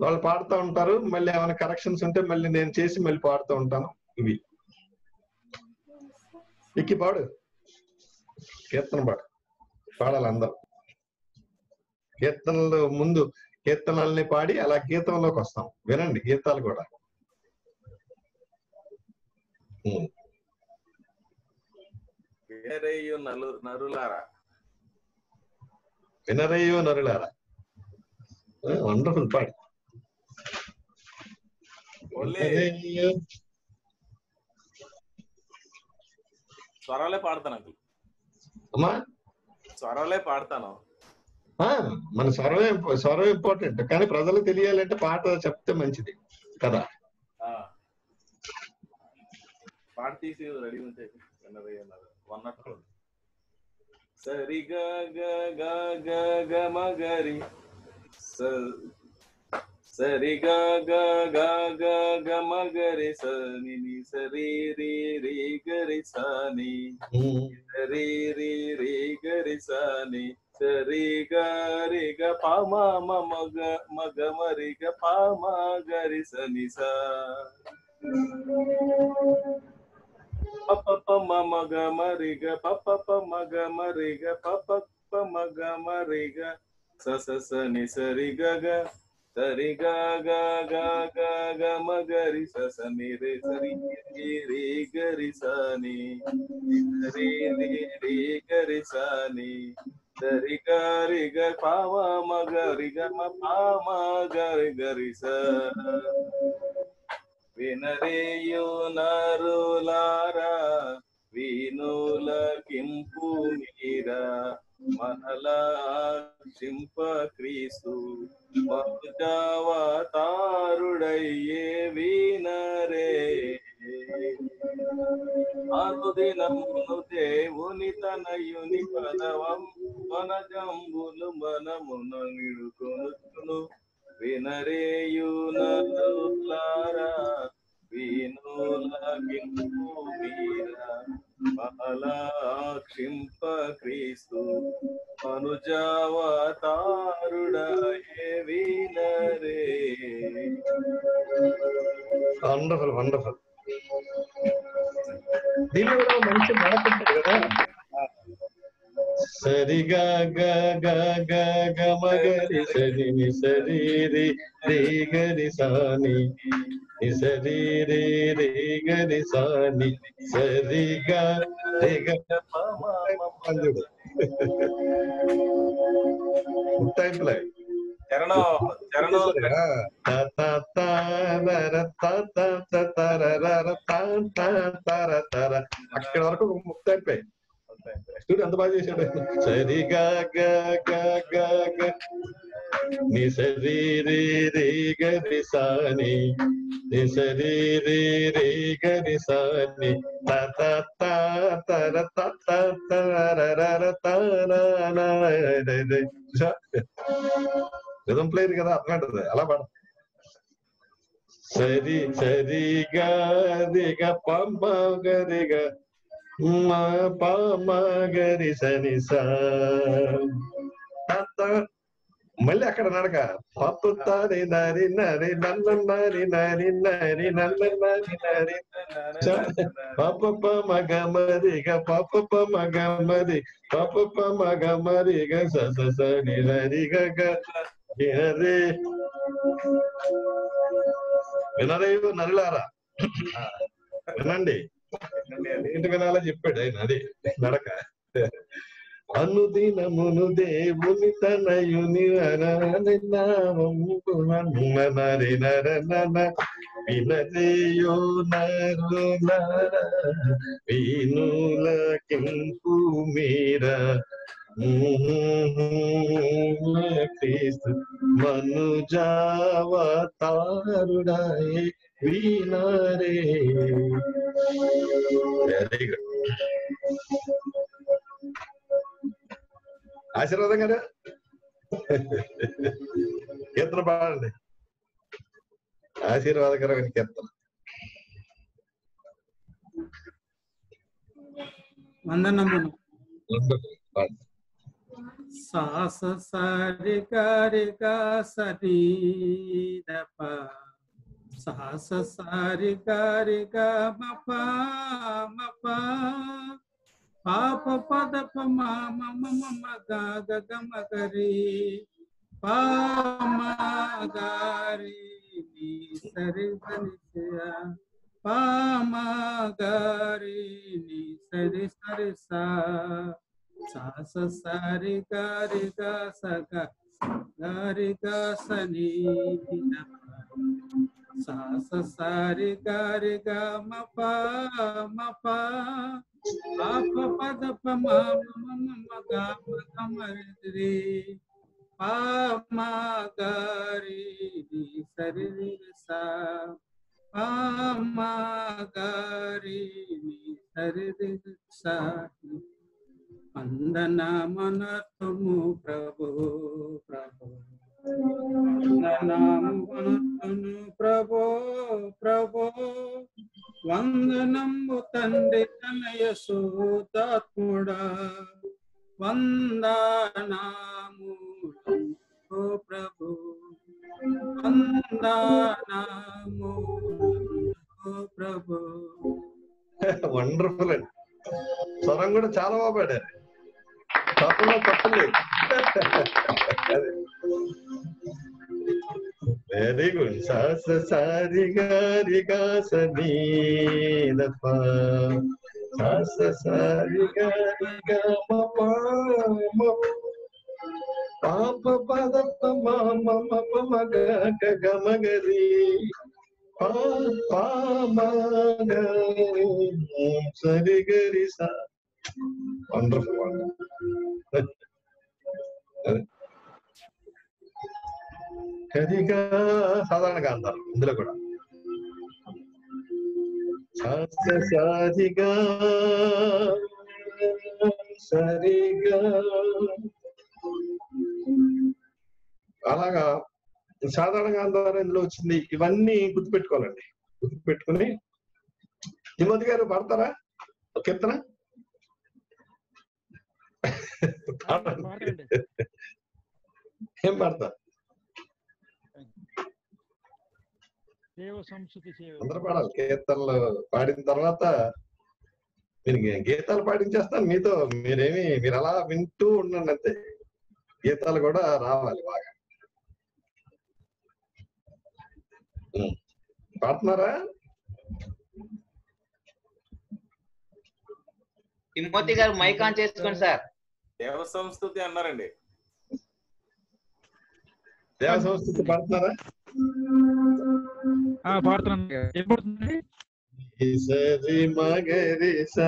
వాళ్ళు పాడుతూ ఉంటారు మళ్ళీ ఏమైనా కరెక్షన్స్ ఉంటే మళ్ళీ నేను చేసి మళ్ళీ పాడుతూ ఉంటాను. ఇవి. ఎక్కి పాడు. కీర్తన పాడు. పాడాలి అందరూ. కీర్తనలు ముందు కీర్తనల్ని పాడి అలా గీతంలోకి వస్తాం. వినండి గీతాలు కూడా. నరులారా? వినరయ్యో నరులారా? వండర్ఫుల్ వినరయ్యో స్వరాలే పాడతాను అంకుల్ అమ్మా? స్వరాలే పాడతాను. మన స్వరం స్వరం ఇంపార్టెంట్ కానీ ప్రజలకు తెలియాలంటే పాట చెప్తే మంచిది కదా? ఆ. పాట తీసి రెడీ ఉంటే వినరయ్య వన్ నాట్ ఫోర్ సరి గ గ గ గ గ మ గరి స- సరి గ గ గ గ గ మ గరి స ని ని సరి రి రి గరి స ని సరి రి రి గరి స ని సరి గ రి గ ప మ మ మ గ మ గ మ రి గ ప మ గరి స ని స పప మగ మరిగ పప మగ మరిగ పప మగ మరిగ స స ని సరి గగ సరి గ గ గ గ గ మగరి స స ని రే సరి రి గరి స ని రి రి రి గరి స సరి గ రి గ పావ మగ రి గ మ పామ గరి గరి స వినరేయు నరులారా వీనుల కింపు మీరా మనలా చింప క్రీస్తు మనుజావతారుడయ్యే వీనరే అనుదినమును దేవుని తనయుని పదవం మన జంబులు మనమున నిడుకొనుచును వినరేయులారా వీనుల గింపు మహలాక్షింప క్రీస్తు మనుజావతారుడయే వీనరే వండర్ఫుల్ వండర్ఫుల్ దీనిలో మంచి మాట ఉంటుంది కదా? సరి గ గ గ గ గ మగరి సరి ని సరి రి రి గరి సాని ని సరి రి రి గరి సాని సరి గ రి గ పంజుడు ముట్టాయింపులే చరణం చరణం అక్కడ వరకు ముక్తాయిపోయి స్టూడియో ఎంత బాగా చేశాడు సరిగా గ గ గ గ ని సరి రి రి గరి సాని ని సరి రి రి గరి సాని త త త తర త త తరరర తర రిధం ప్లేయర్ కదా అట్లాంటిది అలా పాడ సరి సరి గరిగ పమ్మ గరిగ మా పమ్మ గరి సని మళ్ళీ అక్కడ నడక. పప్పు తారి నరి నరి నల్ల నరి నరి నరి నల్ల నరి నరి పాప మగ మరిగ పాప మగ మరి పాప మగ మరిగ సస స నరి గ వినరేవు నరిలారా? వినండి. ఏంటి వినాలో చెప్పాడు ఆయన అదే. నడక. అనుదినమును దేవుని తనయుని నరి నర నన నరు నర వీనుల కింపు మీరా క్రీస్తు మనుజావతారుడాయే వీనారే వెరీ గుడ్ ఆశీర్వాదం కదా కీర్తన పాడండి ఆశీర్వాదకరమైన కీర్తన వందనములు Wonderful. పాడండి. సాస సరి గరిగ సరి దప సాస సరి గరిగ మప మప పాప పద పమ మమ మమ గ గ గ మగరి పామ గారి ని సరి సరి పామ గారి ని సరి సరి సా సాస సరి గారి గా సగ గారి గా సని సాస సరి గారి గా మప మప పాప పద పమ మమ మమ గ మగ మరి పామ గారి ని సరి రి సా పామ గారి ని సరి రి సా వందనమనతుము ప్రభు ప్రభు వందనమునతును ప్రభో ప్రభు వందనము తండ్రి తనయ సూతాత్ముడా వందనాము ఓ ప్రభు వందనాము ప్రభు వండర్ఫుల్ అండి స్వరం కూడా చాలా బాగా పాడారు. తప్పులో తప్పు లేదు వెరీ గుడ్ సాస సారి గారి గాస నీదప సాస సారి గారి గమ పామ పాప పద మామ మప మగ గమ గరి పా పామ సరి గరి సా వండర్ఫుల్ కరిగా సాధారణంగా అంటారు ఇందులో కూడా. సాధిగా సరిగా. అలాగా సాధారణంగా అందరూ ఇందులో వచ్చింది? ఇవన్నీ గుర్తుపెట్టుకోవాలండి. గుర్తుపెట్టుకుని. తిమ్మతి గారు పడతారా? ఒక కీర్తన? <laughs> ఏం పడతా? దేవ సంస్కృతి సేవ. అందరూ పాడాలి. కీర్తనలు పాడిన తర్వాత మీరు గే- గీతాలు పాడించేస్తాను మీతో మీరేమి మీరు అలా వింటూ ఉండండి అంతే. గీతాలు కూడా రావాలి బాగా. పాడుతున్నారా? తిమ్మోతి గారు మైక్ ఆన్ చేసుకోండి సార్. దేవ సంస్కృతి అన్నారండి. దేవ సంస్కృతి పాడుతున్నారా ఆ, పాడుతున్నాను. ఏం పాడుతుంది ఈ సరి మగరి సా.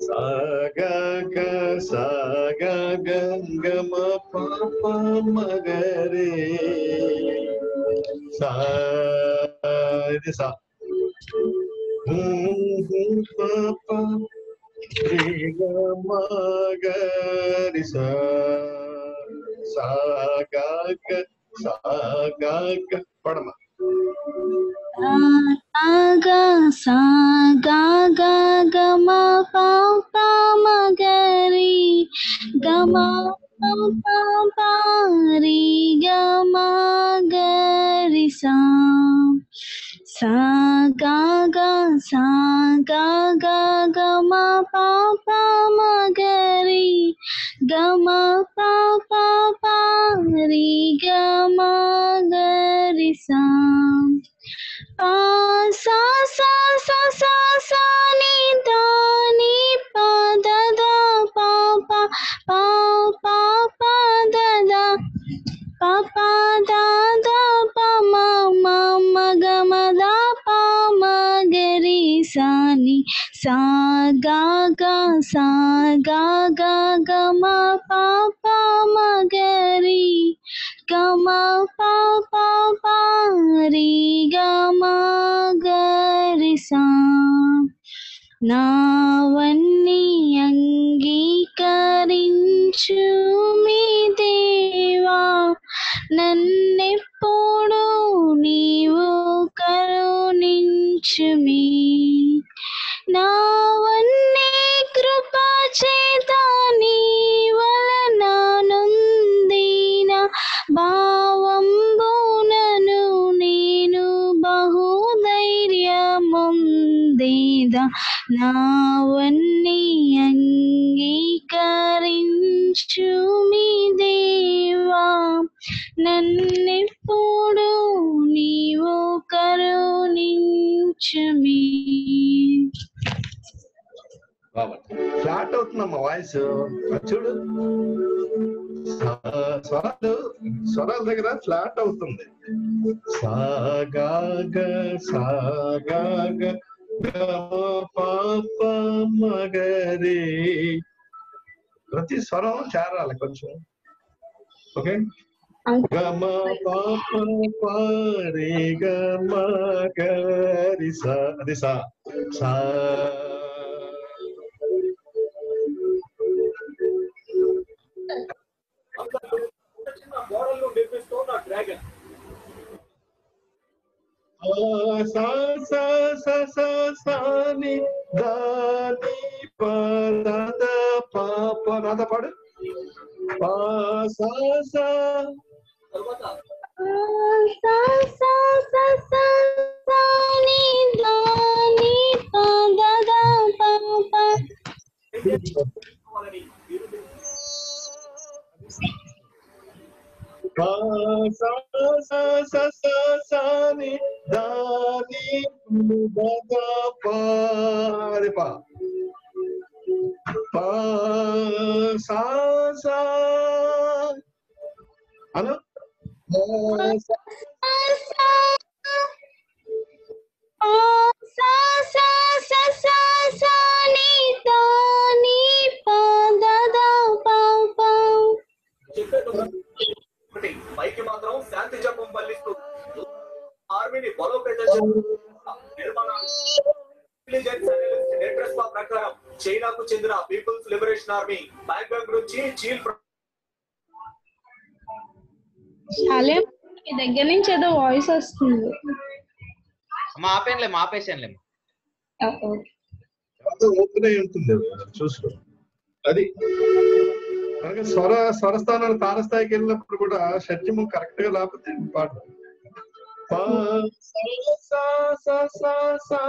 నిస నిస నీ నీ నిస నిస నీ సరి మగరి సా సా పాడుతున్నారా ఓకేనండి ఓకేనట్టు ఉన్నాయి ఆ. శాంతి శాంతి కీర్తన పాడు అంకుల్ అంకుల్ నావన్నీ అంగీకరించి పాడతాను అంకుల్ సాగ సాగ గంగమ పాప మగరే సా ఇది సా పాప మగరి సా సాగ సాగ పడమా సాగా సాగా గా గమ పాప మగరి గమ పారి గమ గరి సా సాగా గా సాగా గా గమ పాప మగరి గమ పాప పారి గమ గరి సా పా సా సా సా సా సా ని దా ని పా ద ద పా పా పా పా పా ద ద పా పా ద ద పా మా మా మ గ మ ద పా మ గ రి సా ని సా గా గా సా గా గా గ మ పా పా మ గ రి గ మ పా పా రి గ మ నావన్నీ అంగీకరించు మీ దేవా నన్నెప్పుడు నీవు కరుణించుమి నావన్నీ అంగీకరించు మీ దేవా. నన్నెప్పుడు నీవు కరుణించుమి. మీ ఫ్లాట్ అవుతుందమ్మ వాయిస్. చూడు. స్వరాలు స్వరాల దగ్గర ఫ్లాట్ అవుతుంది. సాగాగ సాగాగ పాప మగరి ప్రతి స్వరం చేరాలి కొంచెం ఓకే గమ పాప పారి గమ గరి సా అది సా సా మోడల్ నిర్మిస్తూ నా డ్రాగన్ ఆ, సా సా సా సా సా ని దా ని ప ద ద ప ప నాద పాడు పా సా సా సా సా సా సా సా ని దా ని ప ద ద ప ప పా sa sa sa sa sa ni da ni da da pa re pa pa sa sa ano pa sa sa Oh, sa sa sa sa sa ni da ni pa da da pa pa. ఒకటి పైకి మాత్రం శాంతి జపం పల్లిస్తూ ఆర్మీని బలోపేతం నెట్రెస్ ప్రకారం చైనాకు చెందిన peoples liberation army Bangkok నుంచి చీల్ మీ దగ్గర నుంచి ఏదో వాయిస్ వస్తుంది. మా ఆపేనులే మా ఆపేసానులే ఓపెన్ అయి ఉంటుంది చూసుకో. అది. అలాగే స్వర స్వరస్థానాలు తారస్థాయికి వెళ్ళినప్పుడు కూడా షడ్జము కరెక్ట్గా లేకపోతే పాట. పా, సా, సా, సా, సా,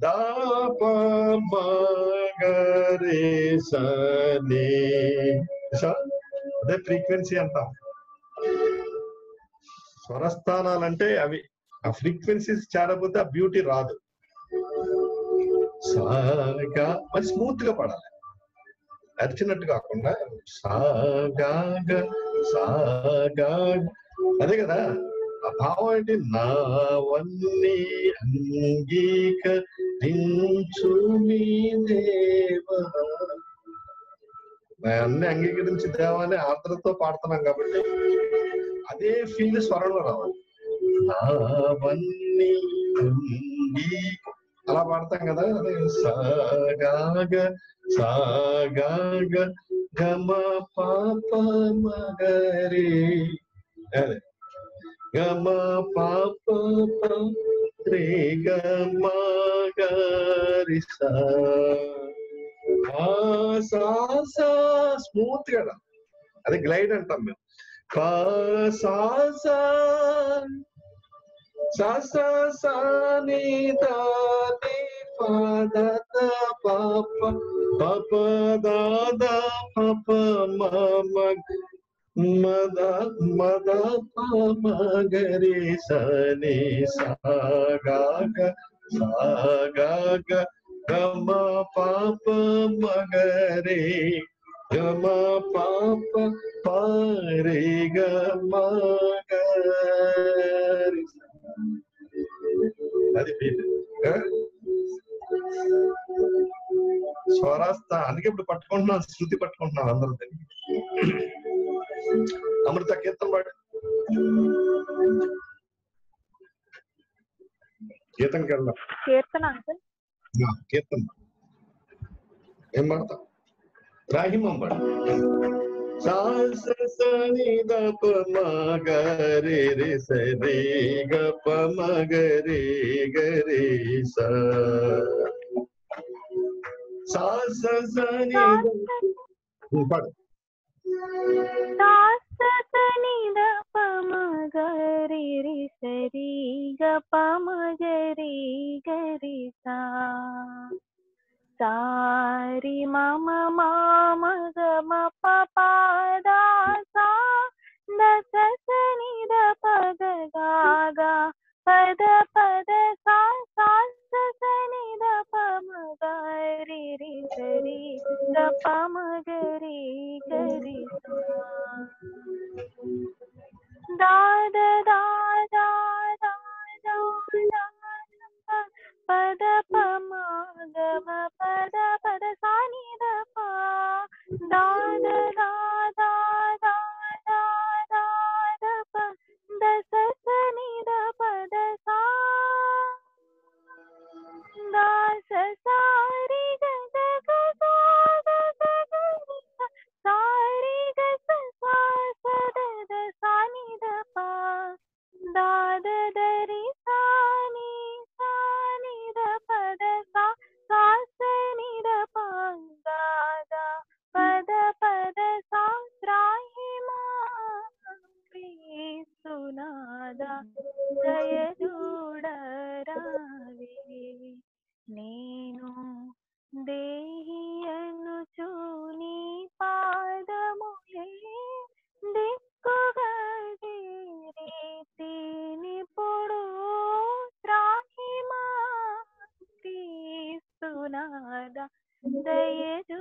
దా, ప, ద, రే, స, అదే ఫ్రీక్వెన్సీ అంటాం. స్వరస్థానాలంటే అవి ఆ ఫ్రీక్వెన్సీస్ చేరకపోతే ఆ బ్యూటీ రాదు. సాగా మరి స్మూత్గా పడాలి. అరిచినట్టు కాకుండా సాగా సాగా అదే కదా. ఆ భావం ఏంటి? నావన్నీ అంగీకరించు మీ దేవా. అన్ని అంగీకరించి దేవాన్ని ఆర్ద్రతో పాడుతున్నాం కాబట్టి అదే ఫీల్ స్వరంలో రావాలి నావన్నీ అంగీక- అలా పాడతాం కదా అదే సాగాగ సాగాగ గమ పాప మగరి అదే గమ పాప ప- రే గమ గరి సా ఆ, సా సా స్మూత్ గా రా. అదే గ్లైడ్ అంటాం మేము పా సా సా సా సా సా ని దా ని పా ద ద పా ప ప ప ద ద ప ప మ మ మద మద ప మ గరి స ని సా గా గ సా గా గ గమ పాప మగరే గమ పాప పారే గమ అది beat. స్వరాస్త అందుకే ఇప్పుడు పట్టుకుంటున్నాం శృతి పట్టుకుంటున్నాం అందరూ అమృత కీర్తన పాడు. గీతంకి వెళ్దాం కీర్తన అంకుల్? ఆ, కీర్తన ఏం పాడతాం రాహిమం పాడు సాస సని ద ప మ గ రే రే స రే గ ప మ గ రే గ రే స సాస సని ద ఉం, పాడు సాసని ద పమ గరి రి సరి గ పమ గరి గరి సా సారి రి మమ మామ గమ పపాదా సా దస సని ద పద గాగా పద పద సా సా స సని ద పమ గరి రి da da da da da da da pa da pa ma ga ma pa da pa da sa ni da pa da da da da నేను దేహి అనుచు నీ పాదములే దిక్కుగా పొడు త్రాహిమా క్రీస్తునాద దయచూ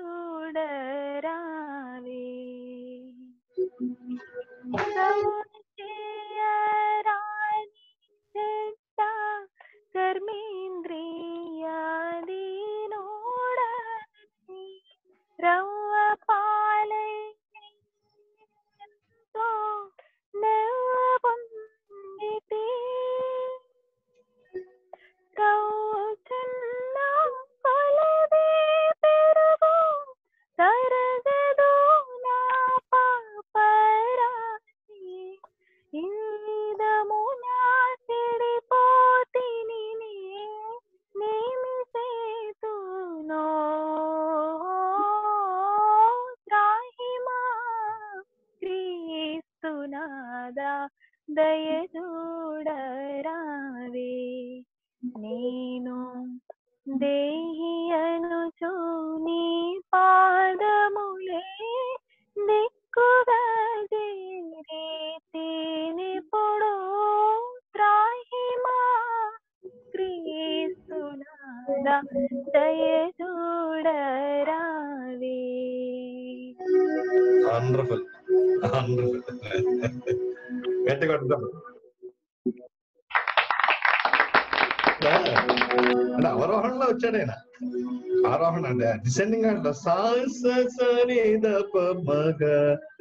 డిసెండింగ్ అంటే సాస సరి దప మగ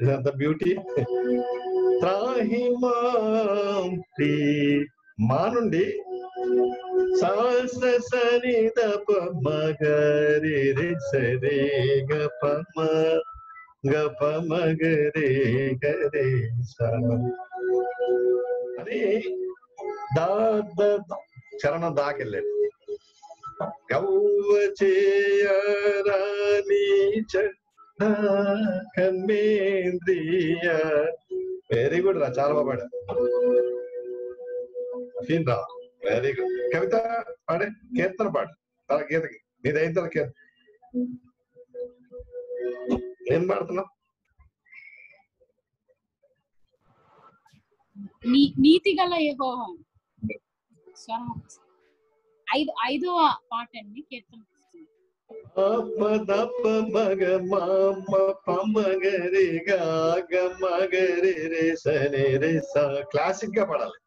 ఇదంత బ్యూటీ త్రాహిమాం ప్రీ మా నుండి సాస సరి దప మగ రి రి సరి గప మ గప మగ రే గరే సా అది దా ద ద- చరణం దాకెళ్ళాడు గౌవ చేయరాని చెడ్డ వెరీ గుడ్ రా చాలా బాగా పాడా రా వెరీ గుడ్ కవిత పాడే కీర్తన పాడు తన గీతకి. నీది అయిన తర్వాత కీర్తన? ఏం పాడుతున్నావు? నీతి గల యెహోవా స్వరం ఐదు ఐదో పాట అండి కీర్తన అప్ప దప్ప మగ మామ పమగరి గాగ మగరి రే సని రే సా క్లాసిక్గా పాడాలి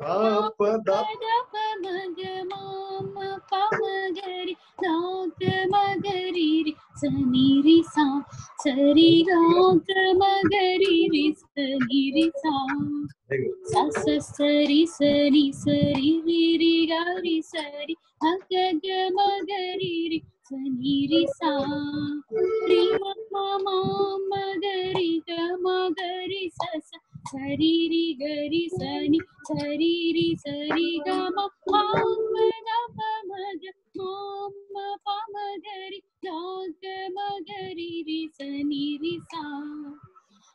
అప్ప దప్ప మగ మామ పమగరి రాగ మగరి రి సని రి సా సరి రాగ మగరి రి సని రి సా స స సరి సరి సరి రి రి గా రి సరి మగ గ మగరి రి సని రి సా రి మ మ మ మగరి గ మగరి స స సరి రి గరి సని సరి రి సరి గ మ ప మ గ ప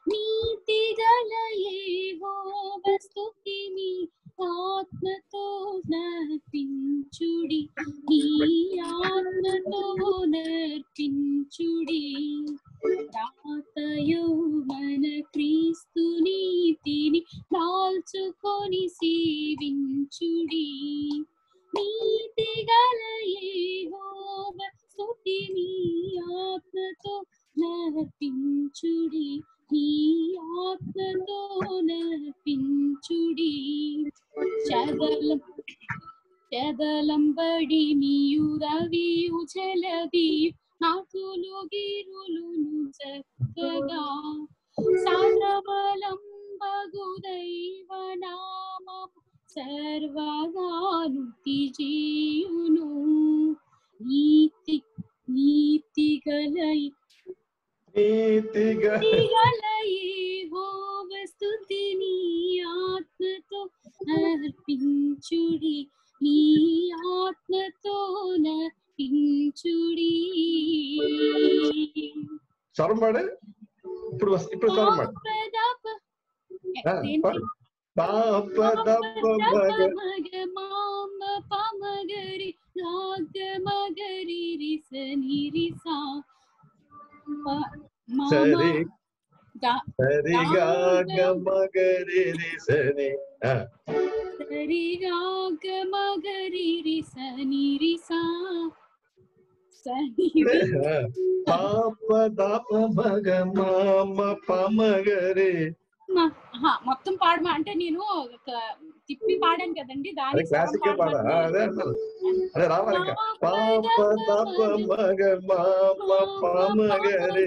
మగ మ మ నీతి గల ఆత్మతో నర్పించుడి నీ ఆత్మతో నర్పించుడి తాతయు మన క్రీస్తు నీతిని దాల్చుకొని సేవించుడి. నీతి గల యెహోవ ఆత్మతో నర్పించుడి నీ ఆత్మతో నర్పించుడి చదలం చదలంబడి నీయు రవియు జలదియు నాకులు గిరులును చక్కగా సర్వలంబగు దైవ నామము సర్వగానుతి చేయును నీతి నీతి గలై నీతిగా గలయేహోవ స్తుతిని ఆత్మతో అర్పించుడి నీ ఆత్మతో నర్పించుడి స్వరం పాడు ఇప్పుడు వస్- ఇప్పుడు స్వరం పాడు పాపదప ఆ, పాడు పాప దప్ప మగ మగ మామ పమగరి రాగ మగరి రిస నిరిసా మామ సరి గా- సరిగా గమగరి రి సని ఆ, సరిగా గమగరి రిస నిరిసా సని ఆ, పాప దప మగ మామ పమగరి మా- ఆహా, మొత్తం పాడమా? అంటే నేను ఒక తిప్పి పాడాను కదండి అదే దానికి క్లాసిక్ పాడా ఆ, అదే అన్నారు అదే రావాలి ఇంకా పాప దప మగ మామ పమగరి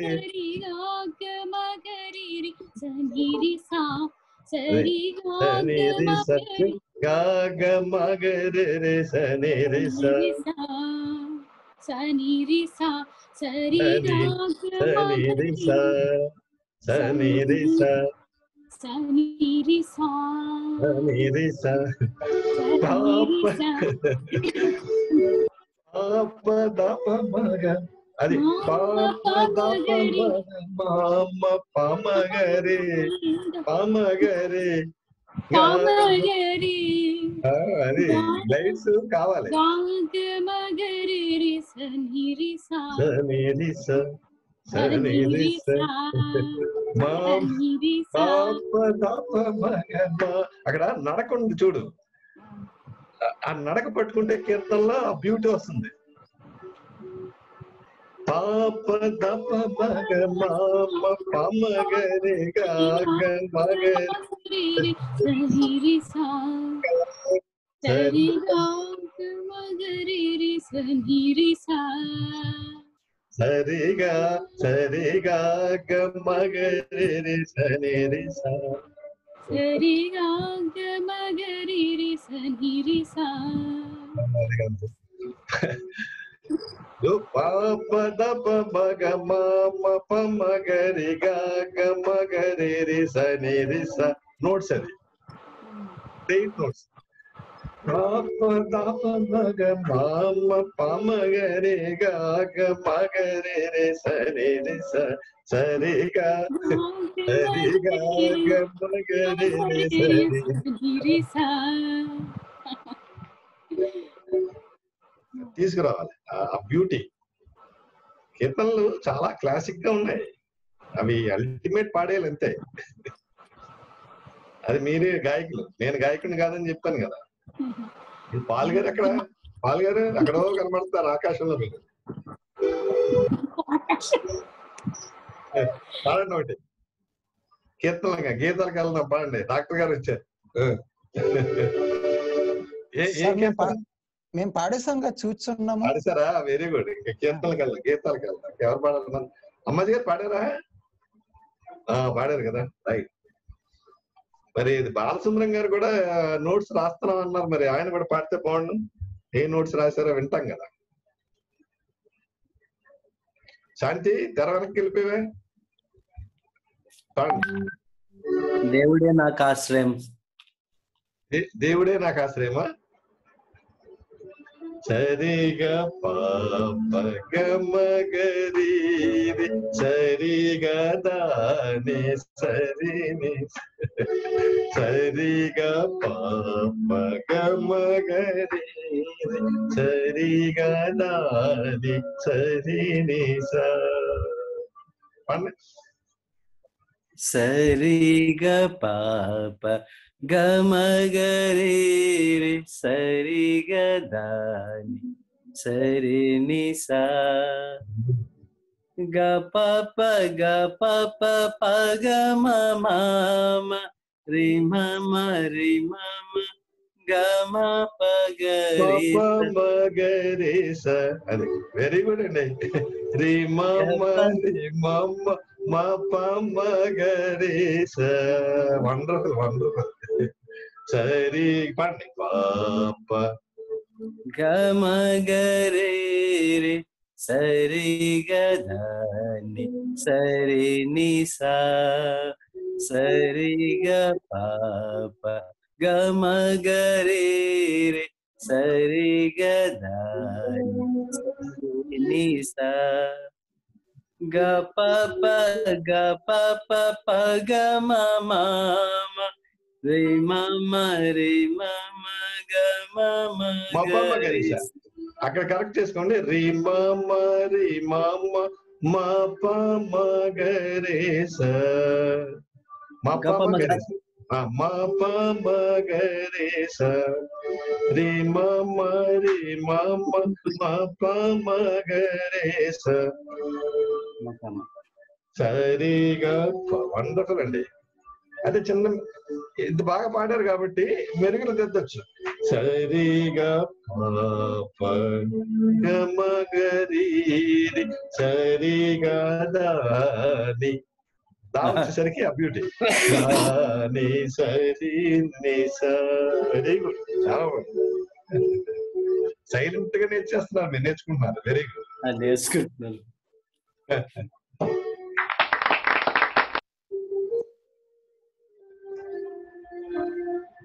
గమగరి సనిరిసా సని రి సని గా గమగరి రి సని రి స సనిరిసా సరి సని రి స సని రి స సనిరిసా సని రి స పాప పాప దప మగ అది పాప దప మగ మామ పమగరి పమగరి గా కామగరి ఆ, అది లైట్స్ కావాలి గాగమగరి రిస నిరిసా సని రి స సని రి స మగ అక్కడ నడక ఉంది చూడు. ఆ- నడక పట్టుకుంటే కీర్తనలో ఆ బ్యూటీ వస్తుంది. పాప దప మగ మామ పమగరి గాగ మగరి సనిరిసా సరి గాగమగరి రిస నిరిసా సరిగా సరిగా గమగరి సని రి స సరి గాగమగరి రిస నిరిసా దు పాప దప మగ మామ పమగరి గాగ మగరి రి సని రి స నోట్స్ అది ఎయిట్ నోట్స్ పాప దప మగ మామ పమగరి గాగ మగరి రి సరే రి సరే గా సరిగా గమగరి రి రే సరే తీసుకురావాలి. ఆ బ్యూటీ కీర్తనలు చాలా క్లాసిక్గా ఉన్నాయి. అవి అల్టిమేట్ పాడేయాలి అంతే అది మీరే గాయకులు. నేను గాయకుని కాదని చెప్పాను కదా. పాల్ గారు అక్కడ పాల్ గారు అక్కడో కనబడతారు ఆకాశంలో మీరు? పాడండి ఒకటి. కీర్తనలుగా గీతాలకు వెళ్దాం పాడండి. డాక్టర్ గారు వచ్చారు. మేము కీర్తన? పాడేసాం కదా చూస్తున్నాము. పాడేశారా? Very good. ఇంకా కీర్తనలకు వెళ్దాం గీతాలకు వెళ్దాం ఎవరు పాడారు అమ్మాజీ గారు పాడారా? పాడారు కదా. రైట్. మరి బాలసుందరం గారు కూడా నోట్స్ రాస్తున్నాం అన్నారు మరి. ఆయన కూడా పాడితే బాగుండు. ఏ నోట్స్ రాశారో వింటాం కదా. శాంతి తెర వెనక్కి వెళ్ళిపోయావే. దేవుడే నాకు ఆశ్రయం. దేవుడే నాకు ఆశ్రయమా? സരിഗ പാപ ഗമഗരീതി സരിഗ ദാനി സരിനി. സരിഗ പാപ ഗമഗരീതി സരിഗ ദാനി സരിനി സ. పాప గమగరి సరిగా దాని సరిని సరిగా పాప గమగరి సరిగా దాది సరి ని సా పండి సరి గ పాప గమగరి రి సరి గ దాని సరి ని సా గ పప గ పప ప గ మ మామ రి మమ రి మమ గ మ ప గ రి స. మగరే స అది వెరీ గుడ్ అండి రి మమ్మ రి మమ్మ మా పమ్మగరే స వండర్ఫుల్ వండర్ఫుల్ సరి పండి పాప గమగరే రే సరి గదాని సరి ని సా సరి గ పాప గమగరే రే సరి గదాని సరి ని సా గ పప గ పప ప గ మ. రే మమ రే మమ గ మమ మా గ పమ్మగరే రే. స అక్కడ కరెక్ట్ చేసుకోండి. రి మమ్మ రి మమ్మ మా పమ్మగరే స మా గ పమ్మ గ పమ్మగరే స అమ్మ మా పమ్మగరే స రి మమ్మ రి మమ్మ మా సరిగా వండర్ఫుల్ అండి. అదే చిన్న ఇది బాగా పాడారు కాబట్టి మెరుగులు దిద్దొచ్చు. సరిగా గమగరి సరిగా దాని దా వచ్చేసరికి <laughs> ఆ బ్యూటీ దాని సరి వెరీ గుడ్ చాలా <laughs> సైలెంట్గా నేర్చేస్తున్నారు మీరు నేర్చుకుంటున్నారు. వెరీ గుడ్ నేర్చుకుంటున్నాను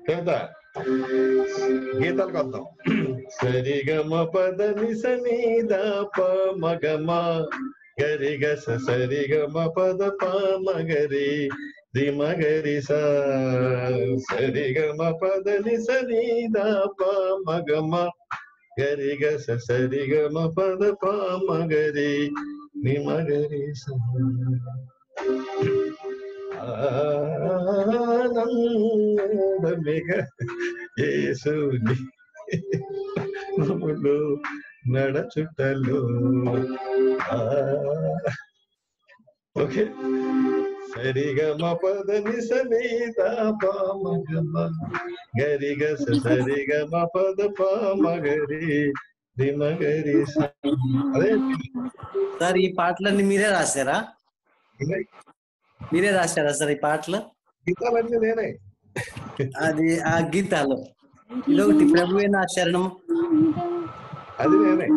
కవిత గీతాలకు వద్దాం <clears throat> సరిగమ పద నిసని ప మగమ గరి గస సరిగమ పద ప మగరి ది మగరి స సరిగమ పద నిసని ప మగమ గరి గస సరిగమ పద ప మగరి ని మగరి స ఆనందమిగ యేసుని నములు నడచుటలు. ఓకే. సరిగమ పద నిస నీద పామగమ. గరిగ సరిగమ పద పామగరి. దిమగరి అదే. సార్ ఈ పాటలన్నీ మీరే రాశారా? మీరే రాశారా సార్ ఈ పాటలు? గీతాలన్నీ నేనే. అది ఆ గీతాలు. ఇదొకటి. ప్రభువే నా శరణం. అది నేనే.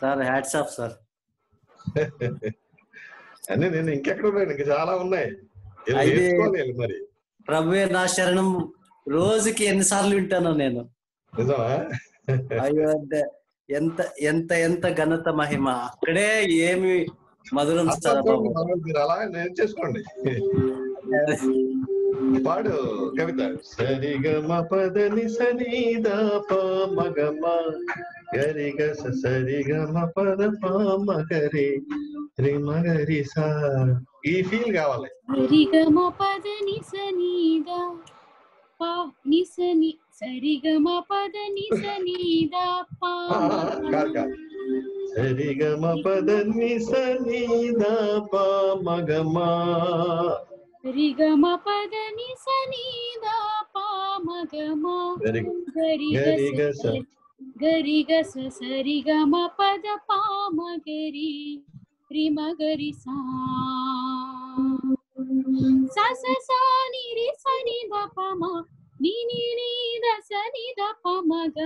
Sir hats off sir. అన్నీ నేను ఇంకెక్కడ ఉన్నాయి ఇంకా చాలా ఉన్నాయి. మరి. ప్రభువే నా శరణం. రోజుకి ఎన్నిసార్లు వింటాను నేను. నిజమా? అయ్యో అంటే ఎంత ఎంత ఎంత ఘనత మహిమ. అక్కడే ఏమి మధురం సార్ బాబు. అర్థం మీరు అలా నేర్చేసుకోండి పాడు కవిత. సరిగమ పదని సనిద మగమ గరిగ సరిగమ పద మగరి రిమగరి సా. ఈ ఫీల్ కావాలి. సరిగమ పద నిస నీద పా నిస ని సరిగమ పద నిస నీద పా సరిగమ పదని సనిద మగమ సరిగమ పద నిస నీద పా మగమ వెరీ గుడ్ గరిగ గరిగ స స గరిగ స సరిగమ పద పా మగరి రిమ గరి సా స స స ని రి స ని ద ప మ ని ని ని ద స ని ద ప మ గ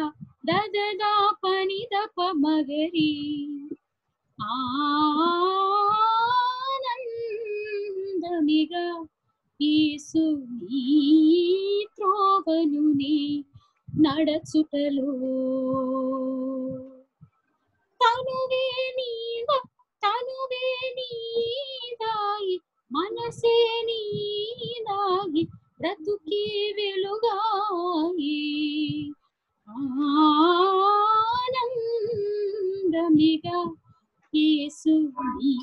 ద ద ద ప ని ద ప మ యేసు త్రోవను నడచుటలో. తనువే నీవ తనువే నీదాయి మనసే నీదాయి బ్రతుకే వెలుగాయి. ఆనందమిగా యేసు నీ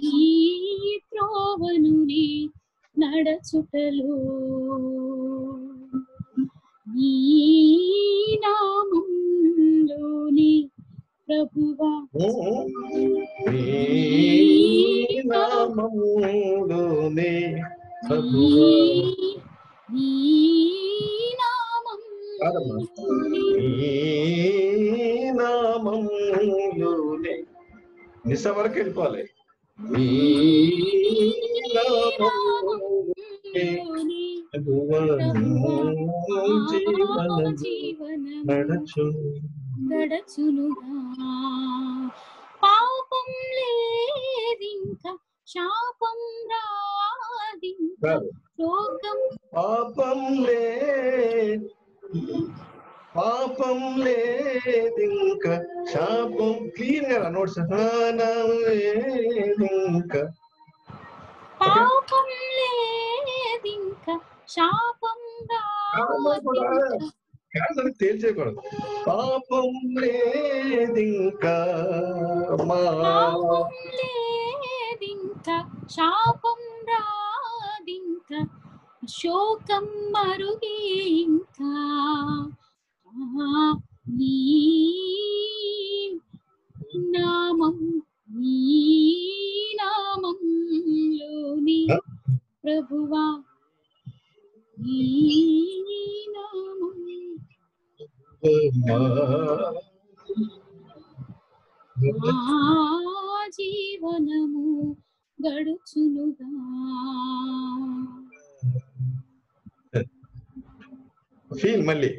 త్రోవను నీ నడచుటలో. నీ నామంలోని ప్రభువా. నీ నామములోనే ప్రభువా. నీ నామం కాదమ్మా. నీ నామములోనే నిస వరకు వెళ్ళిపోవాలి పాపం లేదింకా శాపం రాదింకా. శోకం పాపం లే పాపం లేదింక శాపం క్లీన్గా నోట్స్ లేదింక పాపం లేదింకా శాపం రాదింకా కాదని తేల్చేయకూడదు పాపం లేదింకా మా పాపం లేదింకా శాపం రాదింకా శోకం మరుగే ఇంకా ఆ, నీ నామం నీ నామంలోని ప్రభువా నీ నామం ఆ జీవనము గడుచునుగా ఫీల్ మళ్ళీ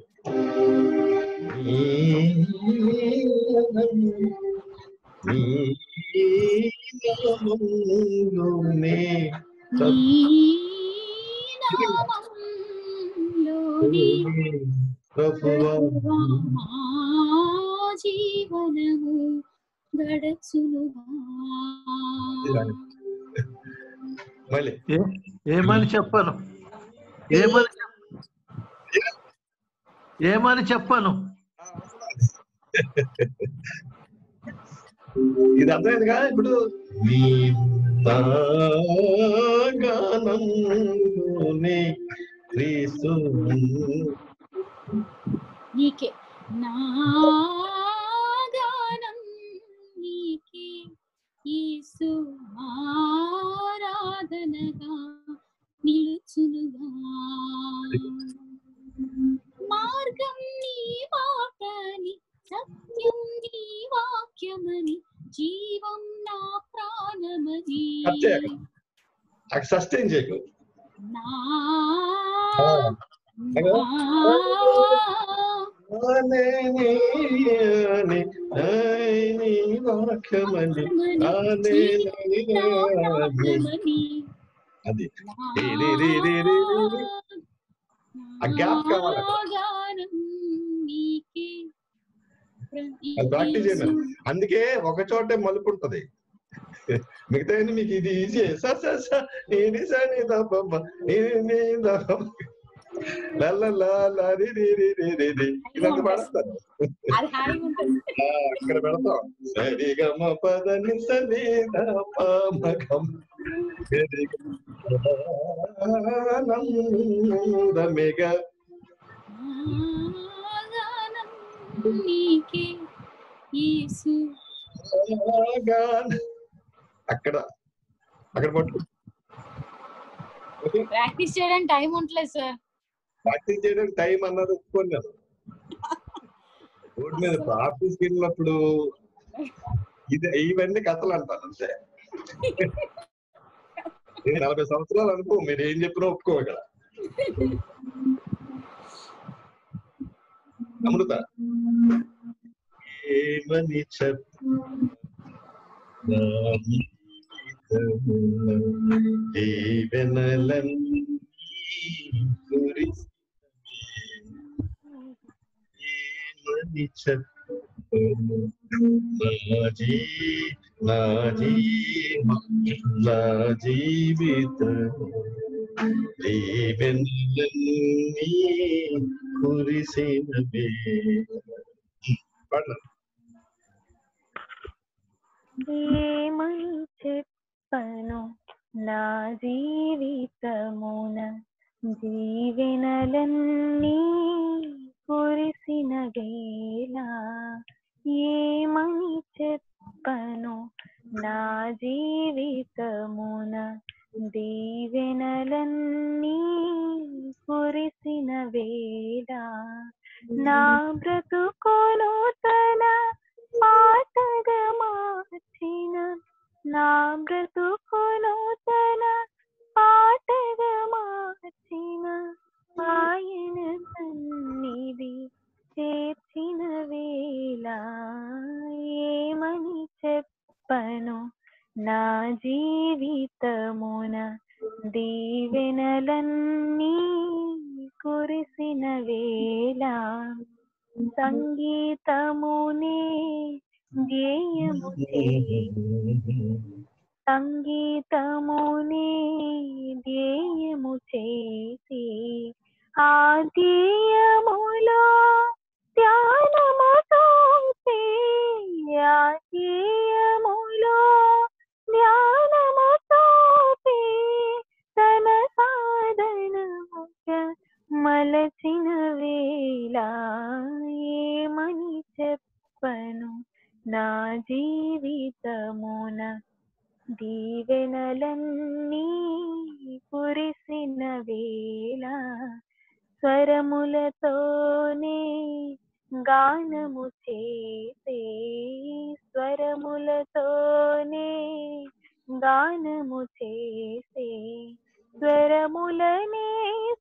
జీవనము ఏ- ఏమని చెప్పను? ఏమని ఏమని చెప్పను? <laughs> ఇది అర్థమైందిగా ఇప్పుడు? నీ గానంలోనే క్రీస్తు నీకే. నా గానం నీకే. యేసు ఆరాధనగా నిలుచునుగా. మార్గం నీ మాటని సత్యం నీ వాక్యమని జీవం నా ప్రాణమని కట్ చేయకు అక్కడ సస్టైన్ చేయకు నా అలా. నా ఆనే నీ ఆనే, ఆయ్ నీ వాక్యమని ఆనే నీ ఆనే. అది రే, రే, రే, రే, రే, రే, రే. ఆ గ్యాప్ కావాలి అది ప్రాక్టీస్ చేయండి. అందుకే ఒక చోటే మలుపు ఉంటది మిగతా మీకు ఇది ఈజీ సార్ సార్ సార్ నేను సార్ నీ నేను పాడతారు. అక్కడ పెడతాం. పదని నీకే యేసు. అక్కడ. అక్కడ పట్టు. ప్రాక్టీస్ చేయడానికి టైం ఉండలేదు సార్. ప్రాక్టీస్ చేయడానికి టైం అన్నది ఒప్పుకోండి నేను. రోడ్ మీద ఆఫీస్కి వెళ్ళినప్పుడు ఇది ఇవన్నీ కథలు అంటాను అంతే. నేను నలభై సంవత్సరాలు అనుకో మీరు ఏం చెప్పినా ఒప్పుకో ఇక్కడ అమృత. ఏమని చెప్పు నా జీవితము దీవెనలన్నీ కురిసి ఏమని చెప్పను నా జీ నా జీ నా జీవితము దీవెనలన్నీ కురిసినవే పాడు ఏమని చెప్పను నా జీవితమున దీవెనలన్నీ కురిసిన వేళ ఏమని చెప్పను? నా జీవితమున దీవెనలన్నీ కురిసిన వేళ నా బ్రతుకోను తన పాటగా మార్చిన నా బ్రతుకోను తన పాటగా మార్చిన ఆయన సన్నిధి చేర్చిన వేళ ఏమని చెప్పను? నా జీవితమున దీవెనలన్నీ కురిసిన వేళ సంగీతమునే ధ్యేయము సంగీతముని ధ్యేయము చేసి ఆ ధ్యేయములో ధ్యానము ధ్యానముతో ఆ ధ్యేయములో ధ్యానము ధ్యానముతో తన సాధనముగా మలచిన వేళ ఏమని చెప్పను? నా జీవితమున దీవెనలన్నీ కురిసిన వేళ స్వరములతోనే గానము చేసే స్వరములతోనే గానము చేసే స్వరములనే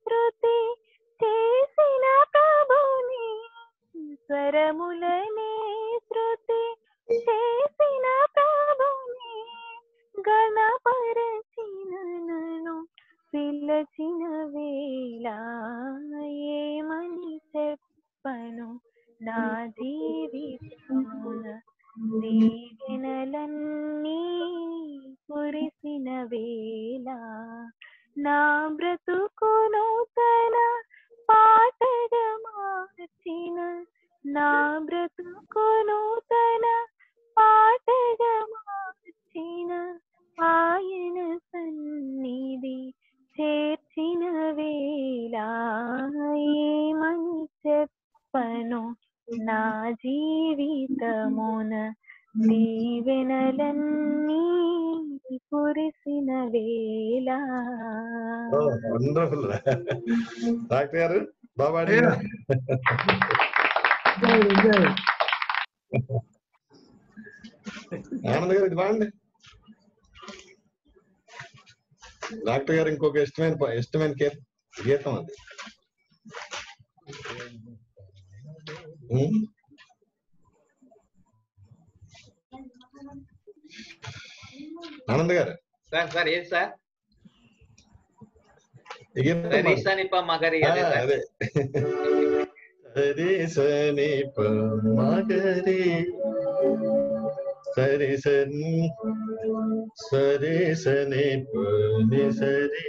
శృతి చేసిన ప్రభుని స్వరములనే శృతి చేసిన ప్రభుని గణపరచిన నన్ను పిలచిన వేళ ఏమని చెప్పను? నా జీవితమున దీవెనలన్నీ కురిసిన వేళ నా బ్రతుకును వండర్ఫుల్ డాక్టర్ గారు బాబా ఆనంద్ గారు ఇది బాగుంది. డాక్టర్ గారు ఇంకొక ఇష్టమైన ఇష్టమైన గీ- గీతం అది? ఆనంద్ గారు. సార్ సార్ ఏది సార్ ఈ గీతం పాడండి. సరీసనిప మగరి అదే ఆ, సార్ అదే సరి సని ప మగరి సరి సని సరి సని ప ని సరి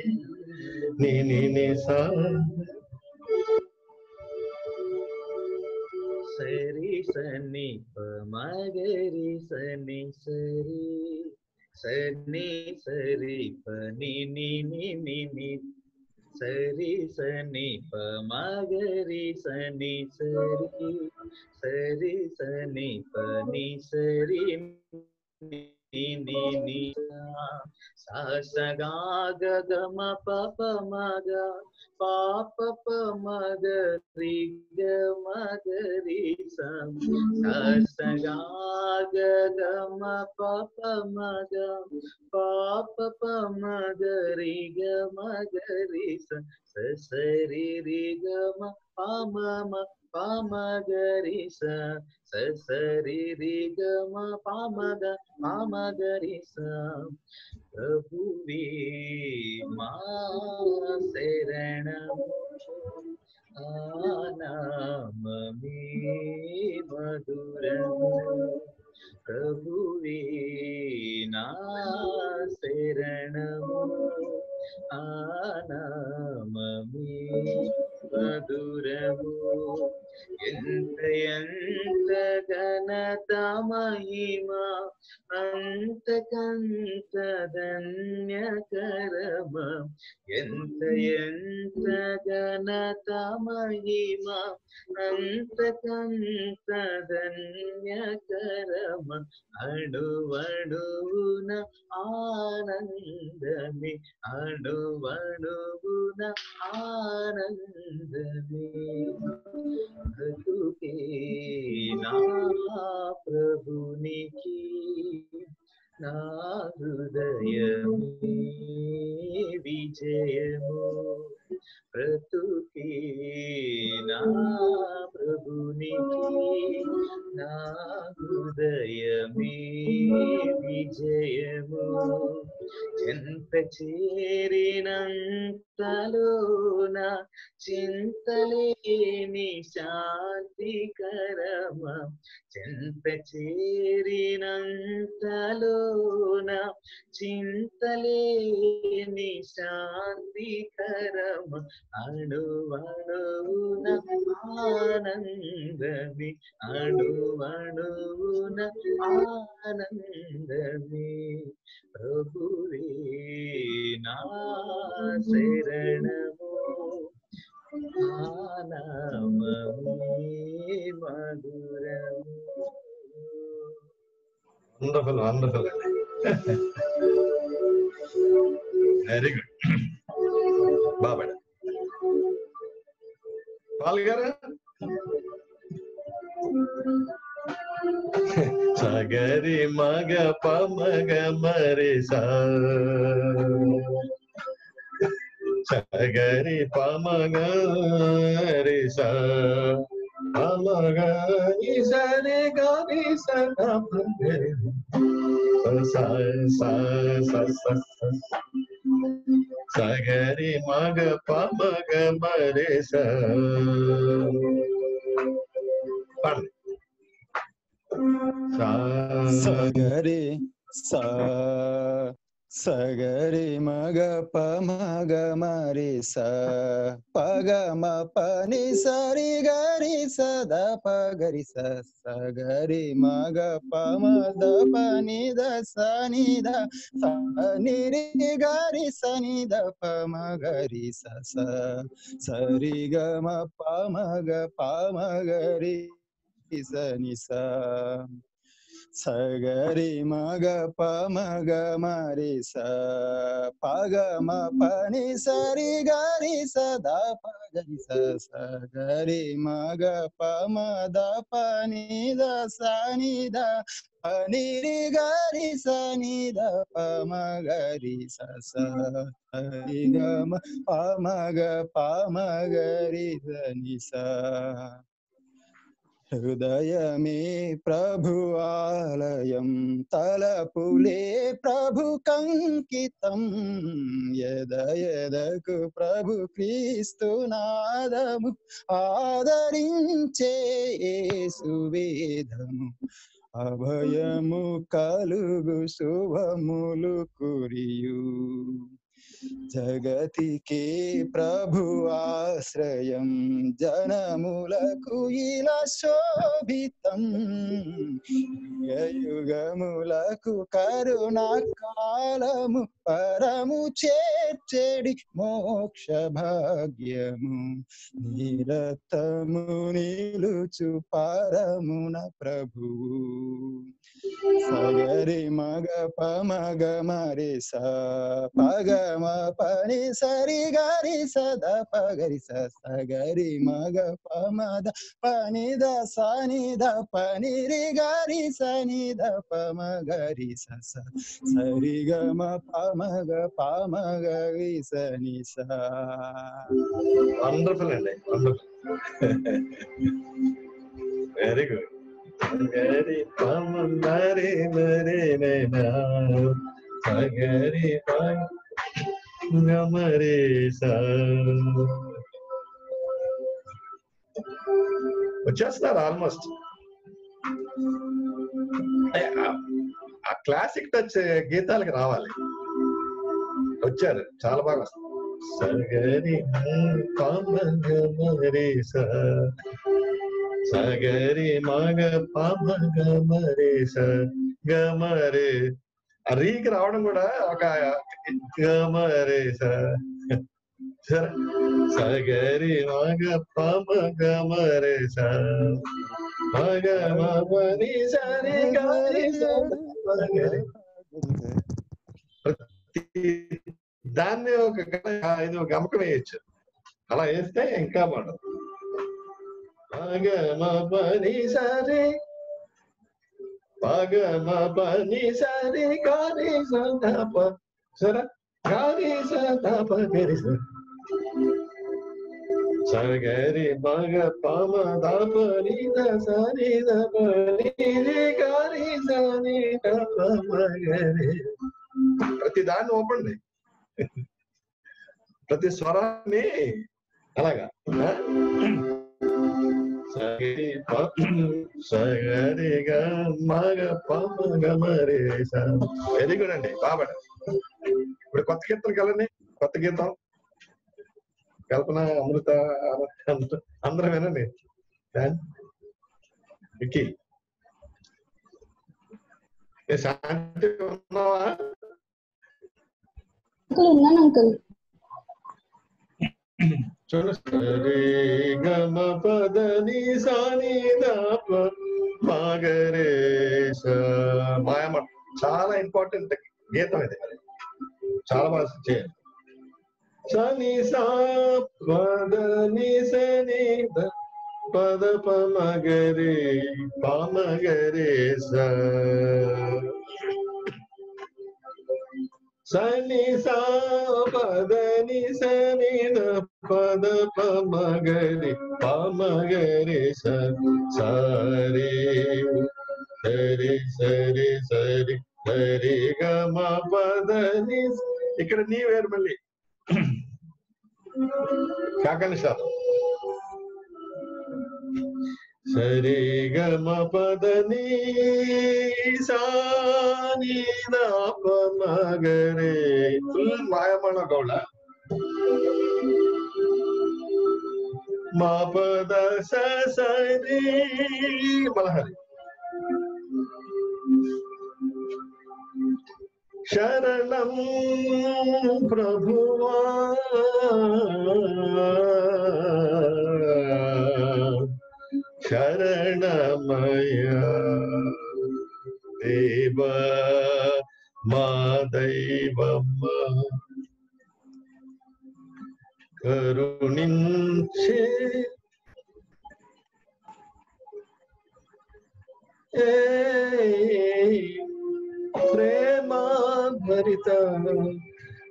ని ని ని సా సరి సని ప మగరి సని సరి సని సరి ప ని ని ని ని ని సరి సని ప మగరి సని సరి సరి సని ప ని సరి ని ని ని సా స గా గ గ మ ప ప మ గ పా ప ప మ గ రి గ మ గ రి స సా స గా గ గ మ ప ప మ గ పా ప ప మ గ రి గ మ గ రి స స స రి రి గ మ ప మ మ ప మ గ రి స స స రి రి గ మ ప మ గ ప మ గ రి స ప్రభువే మా శరణము ఆనామమే మధురము ప్రభువే నా శరణము ఆనామమే మధురము ఎంత ఎంత ఘనత మహిమ అంతకంత ధన్యకరమ ఎంత ఎంత ఘనత మహిమ అంతకంత ధన్యకరమ అణువణువున ఆనందమే అణువణువున ఆనందమే బ్రతుకే నా ప్రభునికి నా హృదయమే విజయము. ప్రతుకి నా ప్రభునికి నా హృదయమే విజయము. చెంత చేరినంతలోన చింతలేని శాంతికరమ? చెంత చేరినంతలోన చింతలేని శాంతికరమ అణువణువున ఆనందమి అణువణువున ఆనందమి. ప్రభువే నా శరణము నామమే మధురము. Wonderful wonderful very good Baba Paul గారు సగరి మగ పమగ మరి సా సగరి పమగ రి సా పమగ ని సరి గరి సగ పగరి సా సా సా సా సా సగరి మగ ప మగ మరి స పగ మ పని సరి గరి సద పగరి స సగరి మగ ప మద పని ద సని ద సని రి గరి సని ద ప మగరి స స సరి గ మ ప మగ ప మగరి సని స సగరి మగ ప మగ మరి స పగ మ పని సరి గరి సద పగరి స సగరి మగ ప మద పని ద సని ద పనిరి గరి సని ద ప మగరి స స సరి గ మ ప మగ ప మగరి సని స హృదయమే ప్రభు ఆలయం తలపులే ప్రభు కంకితం. ఎద ఎదకు ప్రభు క్రీస్తు నాదము ఆదరించే సువేదము అభయము కలుగు శుభములు కురియు. జగతికే ప్రభు ఆశ్రయం జనములకు ఇలా శోభితం. యుగములకు కరుణా కాలము పరము చేర్చెడి మోక్ష భాగ్యము. నిరతము నిలుచు పరమున ప్రభువు సగరి మగ పమగ మరి స పగమ పగ మ పని సరి గరి సద పగరి స సగరి మగ ప మద పని ద సని ద పని రి గరి సని ద ప మగరి స స సరి గ మ ప మగ ప మగ రి సని స వండర్ఫుల్ అండి వండర్ఫుల్ వెరీ గుడ్ సగరి పమ మరి మరి నేనా సగరి పమ మరి సా వచ్చేస్తున్నారు ఆల్మోస్ట్ ఆ క్లాసిక్ టచ్ గీతాలకి రావాలి వచ్చారు చాలా బాగా వస్తుంది సగరి పమ మరి సా సగరి మగ పమ గమరే స గమరే ఆ రీకి రావడం కూడా ఒక గమరే స సరే సగరి మగ పమ గమరే స మగ మని సరి ప్రతి దాన్ని ఒక ఇది ఒక గమకం వేయచ్చు. అలా వేస్తే ఇంకా బాగుంటుంది. పగమ పని సరి పగమ పని సరి గారి సదప సర గారి సదప గరి స సగరి మగ పమ దప ని ద సరి దప ని గారి సని దప మగరి ప్రతి దాన్ని ఓపండి ప్రతి స్వరాన్ని అలాగా ఆ? సగరి ప- మగ పమ వెరీ గుడ్ అండి బాబా ఇప్పుడు కొత్త గీతం కలండి కొత్త గీతం. కల్పన అమృత అందరం వినండి విక్కీ శాంతి ఉన్నావా? ఉన్నాను అంకుల్. చూడు సరి గమ పద ని సాని దాప మాగరే స మాయమ చాలా ఇంపార్టెంట్ గీతం ఇది. చాలా బాగా చేయాలి. సని సా పద ని సని ద పద పమగరే పమగరే స సని సా సని పద పమగరి పమగరి స సరి సరి సరి సరి సరి గమ పదని ఇక్కడ నీ వేరు మళ్ళీ. <clears throat> కాకండి సార్. సరి గమ పద నీ సాని దాప మగరే ఫుల్ మాయమణ గౌడ మా పద స సరి మలహరి శరణం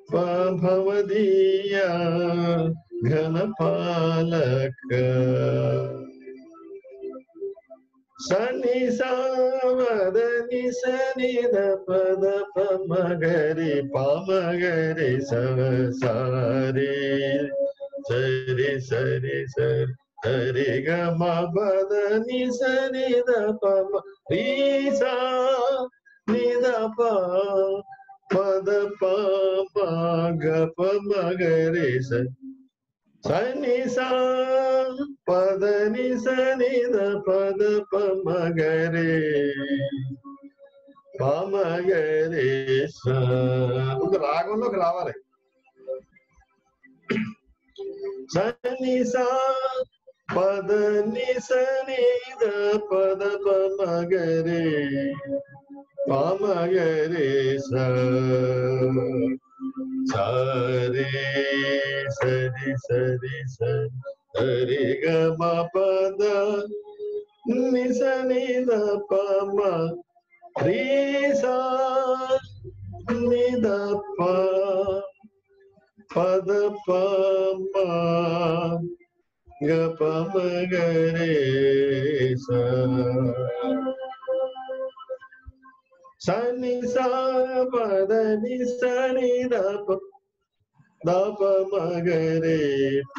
ప్రభువా శరణమయ దేవ మా దైవమ్మ కరుణించే ప్రేమ భరిత భవదీయ ఘనపాలక సని సావదని సని ద పద పమగరి పమగరి సవ సారి సరి సరి సరి సరి గమ పద ని సని ద పమ రీ సా ని ద ప పద ప ప గ ప మగరి స సని సా పద ని సని ద పద ప మగరే పమగరే స ఒక రాగంలోకి రావాలి సని సా పద ని సని ద పద ప మగరే పమగరే స సరి సరి సరి సరి సరి గమ పద ని సని ద పమ రీ సా ని ద ప పద పమ గ పమ గరే స సని సా పద ని సని ద ప దప మగరే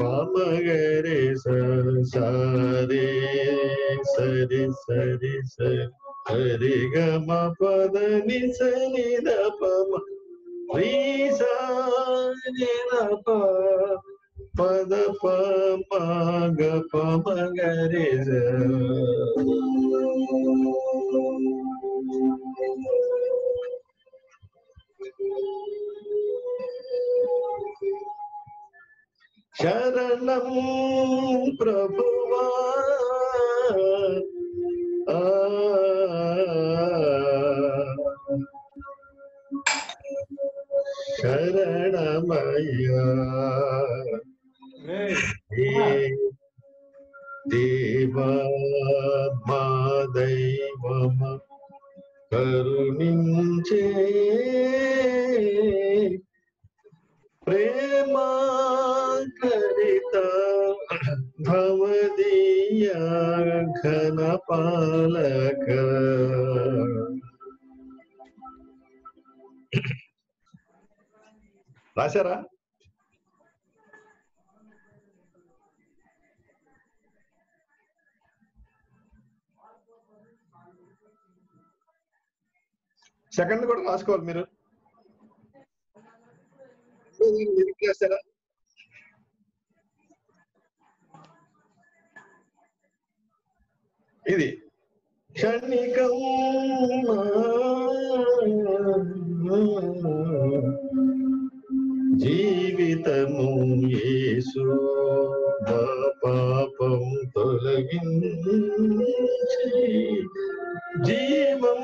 పమగరే స సరి సరి సరి సరి హరి గమ పద ని సని ద పమ రీ సా ని ద ప పద ప ప్రేమా కరిత భవదీయ ఘన పాలక రాశారా? సెకండ్ కూడా రాసుకోవాలి మీరు. మీరు రాశారా ఇది. క్షణికం జీవితము యేసు మా పాపం తొలగించి జీవం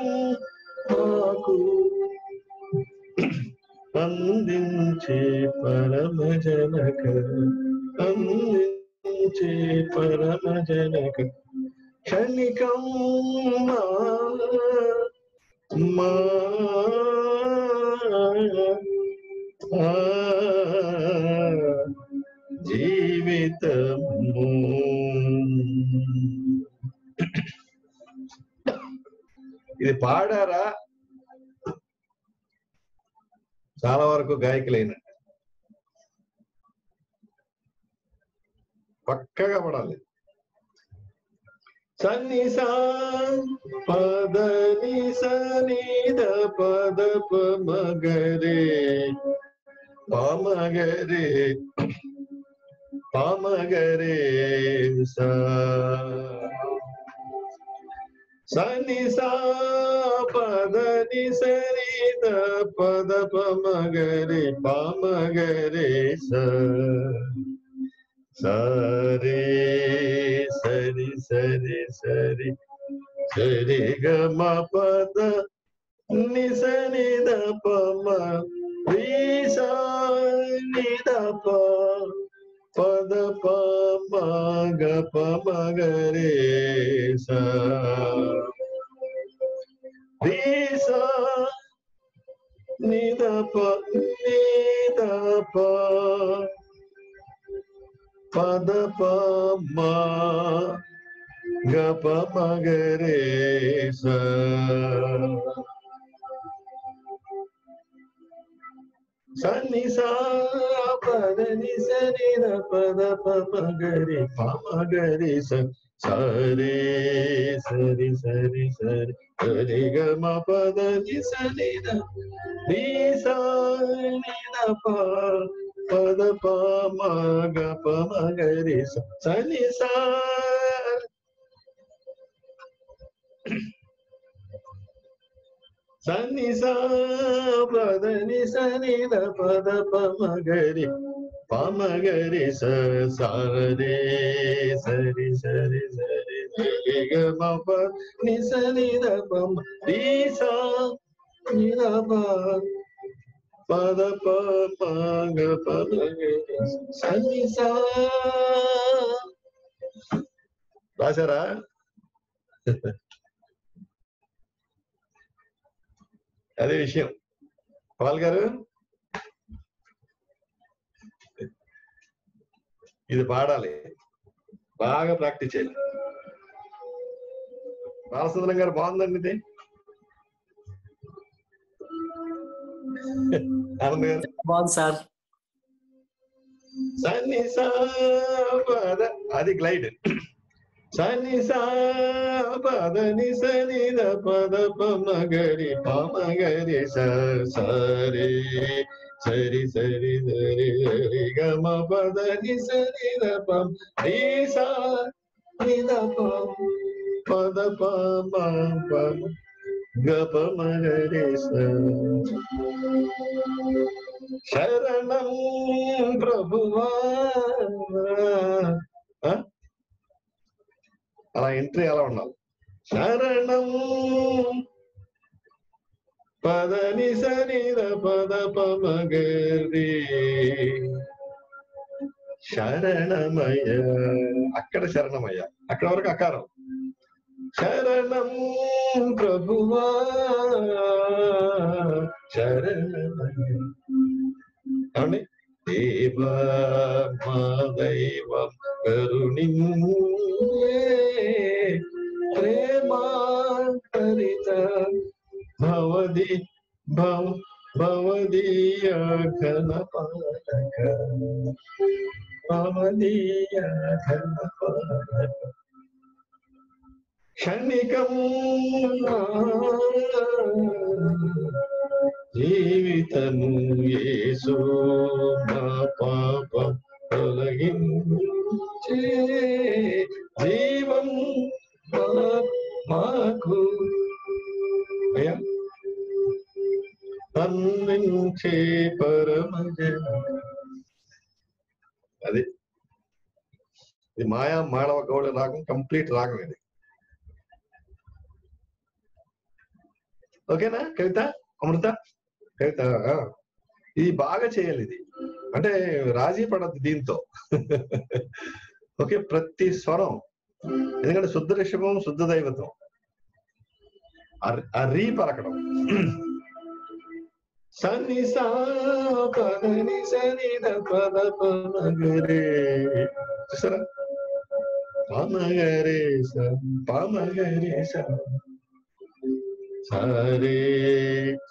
మాకు అందించే పరమ జనక అందించే పరమ జనక క్షణికం మా మా జీవితము. ఇది పాడారా? చాలా వరకు గాయకులైన పక్కగా పడాలి. సన్ని సా పద ని సని ద పద ప మగరే పామగరే పామగరే సా. సని సా పద ని సరి ద పద ప మగరే పామగరే స సరే సరి సరి సరి సరి గ మ పద ని సని ద ప మ రి సా ని ద ప పద ప మ గ ప మ గ రే సా రి సా ని ద ప ని ద ప పద ప మ గ ప మ గ రే సా సన్ని సా పద ని సని ద పద ప మ గ రి ప మ గ రి స సరే సరి సరి సరి సరి గ మ పద ని సని ద రి సా ని ద ప పద ప మ గ ప మ గ రి స సని సా సని సా పద ని సని ద పద ప మ గ రి ప మ గ రి స సరే సరి సరి సరి సరి గ మ ప ని సని ద ప మ రి సా ని ద ప పద ప మ గ ప మ గ రి సని సా రాశారా అదే విషయం. పాల్ గారు? ఇది పాడాలి. బాగా ప్రాక్టీస్ చేయాలి బాలసుందరం గారు బాగుందండి ఇది. బాగుంది సార్. అది గ్లైడ్. సని సా పద ని సని ద పద ప మగరి ప మగరి స సరే సరి సరి సరి సరి గమ పద ని సరి ద పం ని సా ని ద పం పద ప మ ప గ ప మ గ రి స శరణం ప్రభువా ఆ? అలా ఎంట్రీ అలా ఉండాలి శరణం పదని సరిద పద పమగరి శరణమయ అక్కడ శరణమయ్య అక్కడ వరకు అకారం శరణం ప్రభువా శరణమయ ఏమండి దేవ మా దైవం కరుణించే ప్రేమ హరిత భవది భవ భవదీయ ఘన పాలక భవదీయ ఘన పాలక క్షణికం జీవితము యేసు మా పాప తొలగించే జీవం మా- మాకు అందించే పరమజ అది. ఇది మాయా మానవ గౌడ రాగం కంప్లీట్ రాగం ఇది. ఓకేనా కవిత అమృత? కవిత ఇది బాగా చేయాలి ఇది. అంటే రాజీ పడద్దు దీంతో. <laughs> ఓకే ప్రతి స్వరం ఎందుకంటే శుద్ధ రిషభం శుద్ధ దైవతం ఆ- ఆ రీ పలకడం. సని సా పదని సని ద పద పమగరే చూసారా? పమగరే స పమగరే స. సరే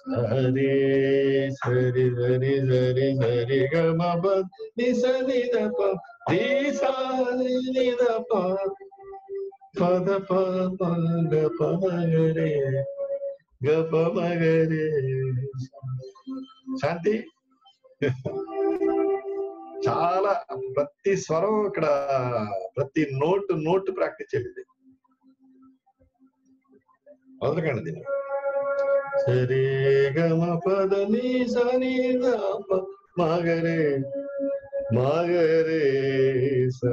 సరే సరి సరి సరి సరి గ మ ప ని సని ద ప రి సా ని ద ప. పద ప మ గ శాంతి చాలా ప్రతి స్వరం ఇక్కడ ప్రతి నోటు నోటు ప్రాక్టీస్ చేయండి వదలకండి దీన్ని సరే గమ పద నీ సని మగరే మగరే స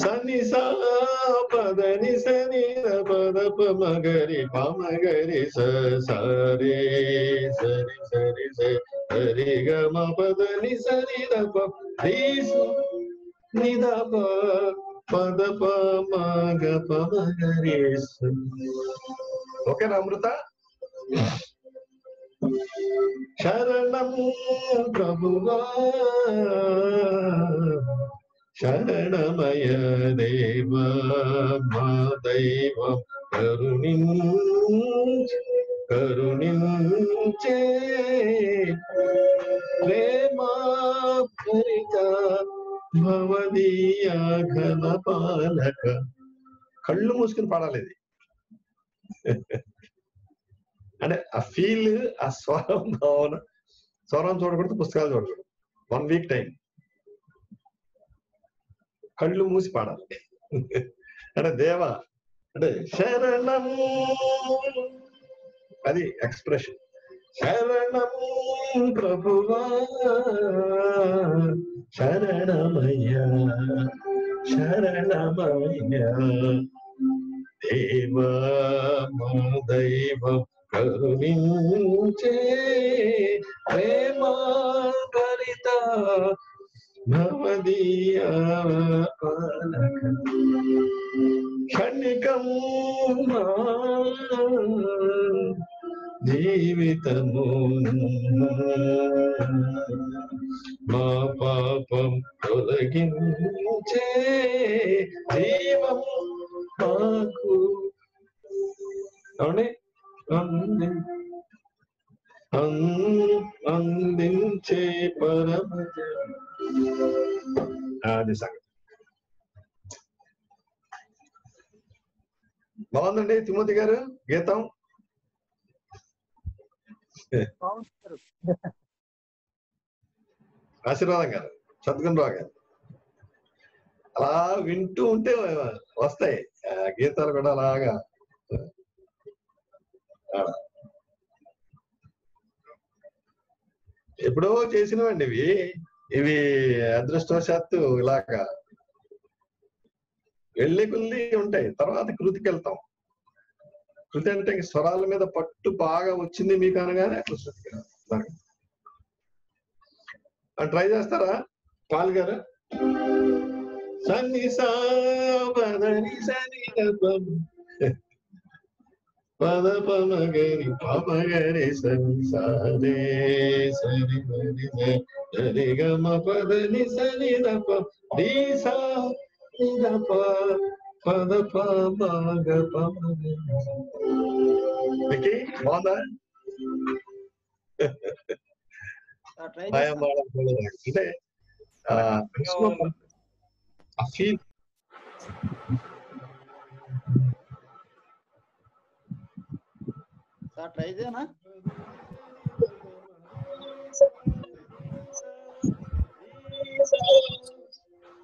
సని సా పద ని సని ద పద ప మగరి ప మగరి స సరే సరి సరి స సరి గమ పద ని సని ద ప రి స ని ద ప పద ప మగ ప మగరి స ఓకేనా అమృత శరణం ప్రభువా శరణమయ దేవ మా దైవం కరుణి కరుణించే ప్రేమా భవదీయ ఘన పాలక కళ్ళు మూసుకుని పాడాలి ఇది అంటే ఆ ఫీల్ ఆ స్వరం భావన స్వరం చూడకూడదు పుస్తకాలు చూడకూడదు వన్ వీక్ టైం కళ్ళు మూసి పాడాలి. అంటే దేవ అంటే శరణము అది ఎక్స్ప్రెషన్. శరణము ప్రభువా శరణమయ్య శరణమయ్య. దేవా మా దైవం కరుణించే ప్రేమా భరిత భవదీయ పాలక క్షణికం మా జీవితము మా పాపం తొలగించే జీవం మాకు అవునే అంది అం- అందించే పరమ అది సంగతి. బాగుందండి తిమోతి గారు గీతం. ఆశీర్వాదం గారు సద్గుణరావు గారు. అలా వింటూ ఉంటే వస్తాయి గీతాలు కూడా అలాగా. ఎప్పుడో చేసినవండి ఇవి. ఇవి అదృష్టవశాత్తు ఇలాగా వెళ్ళి కొద్ది ఉంటాయి. తర్వాత కృతికి వెళ్తాం. కృతి అంటే స్వరాల మీద పట్టు బాగా వచ్చింది మీకు అనగానే అట్లా శృతికి ట్రై చేస్తారా? పాల్ గారు? సన్ని సని పద పమ గరి పమ గరి సని సారే సరి మరి సరి గమ పదని సని దప నీ సా ని దప పద పమ గ పమ గరి స. విక్కీ, బాగుందా ట్రై భయం బాగా అంటే ఆ, ఆ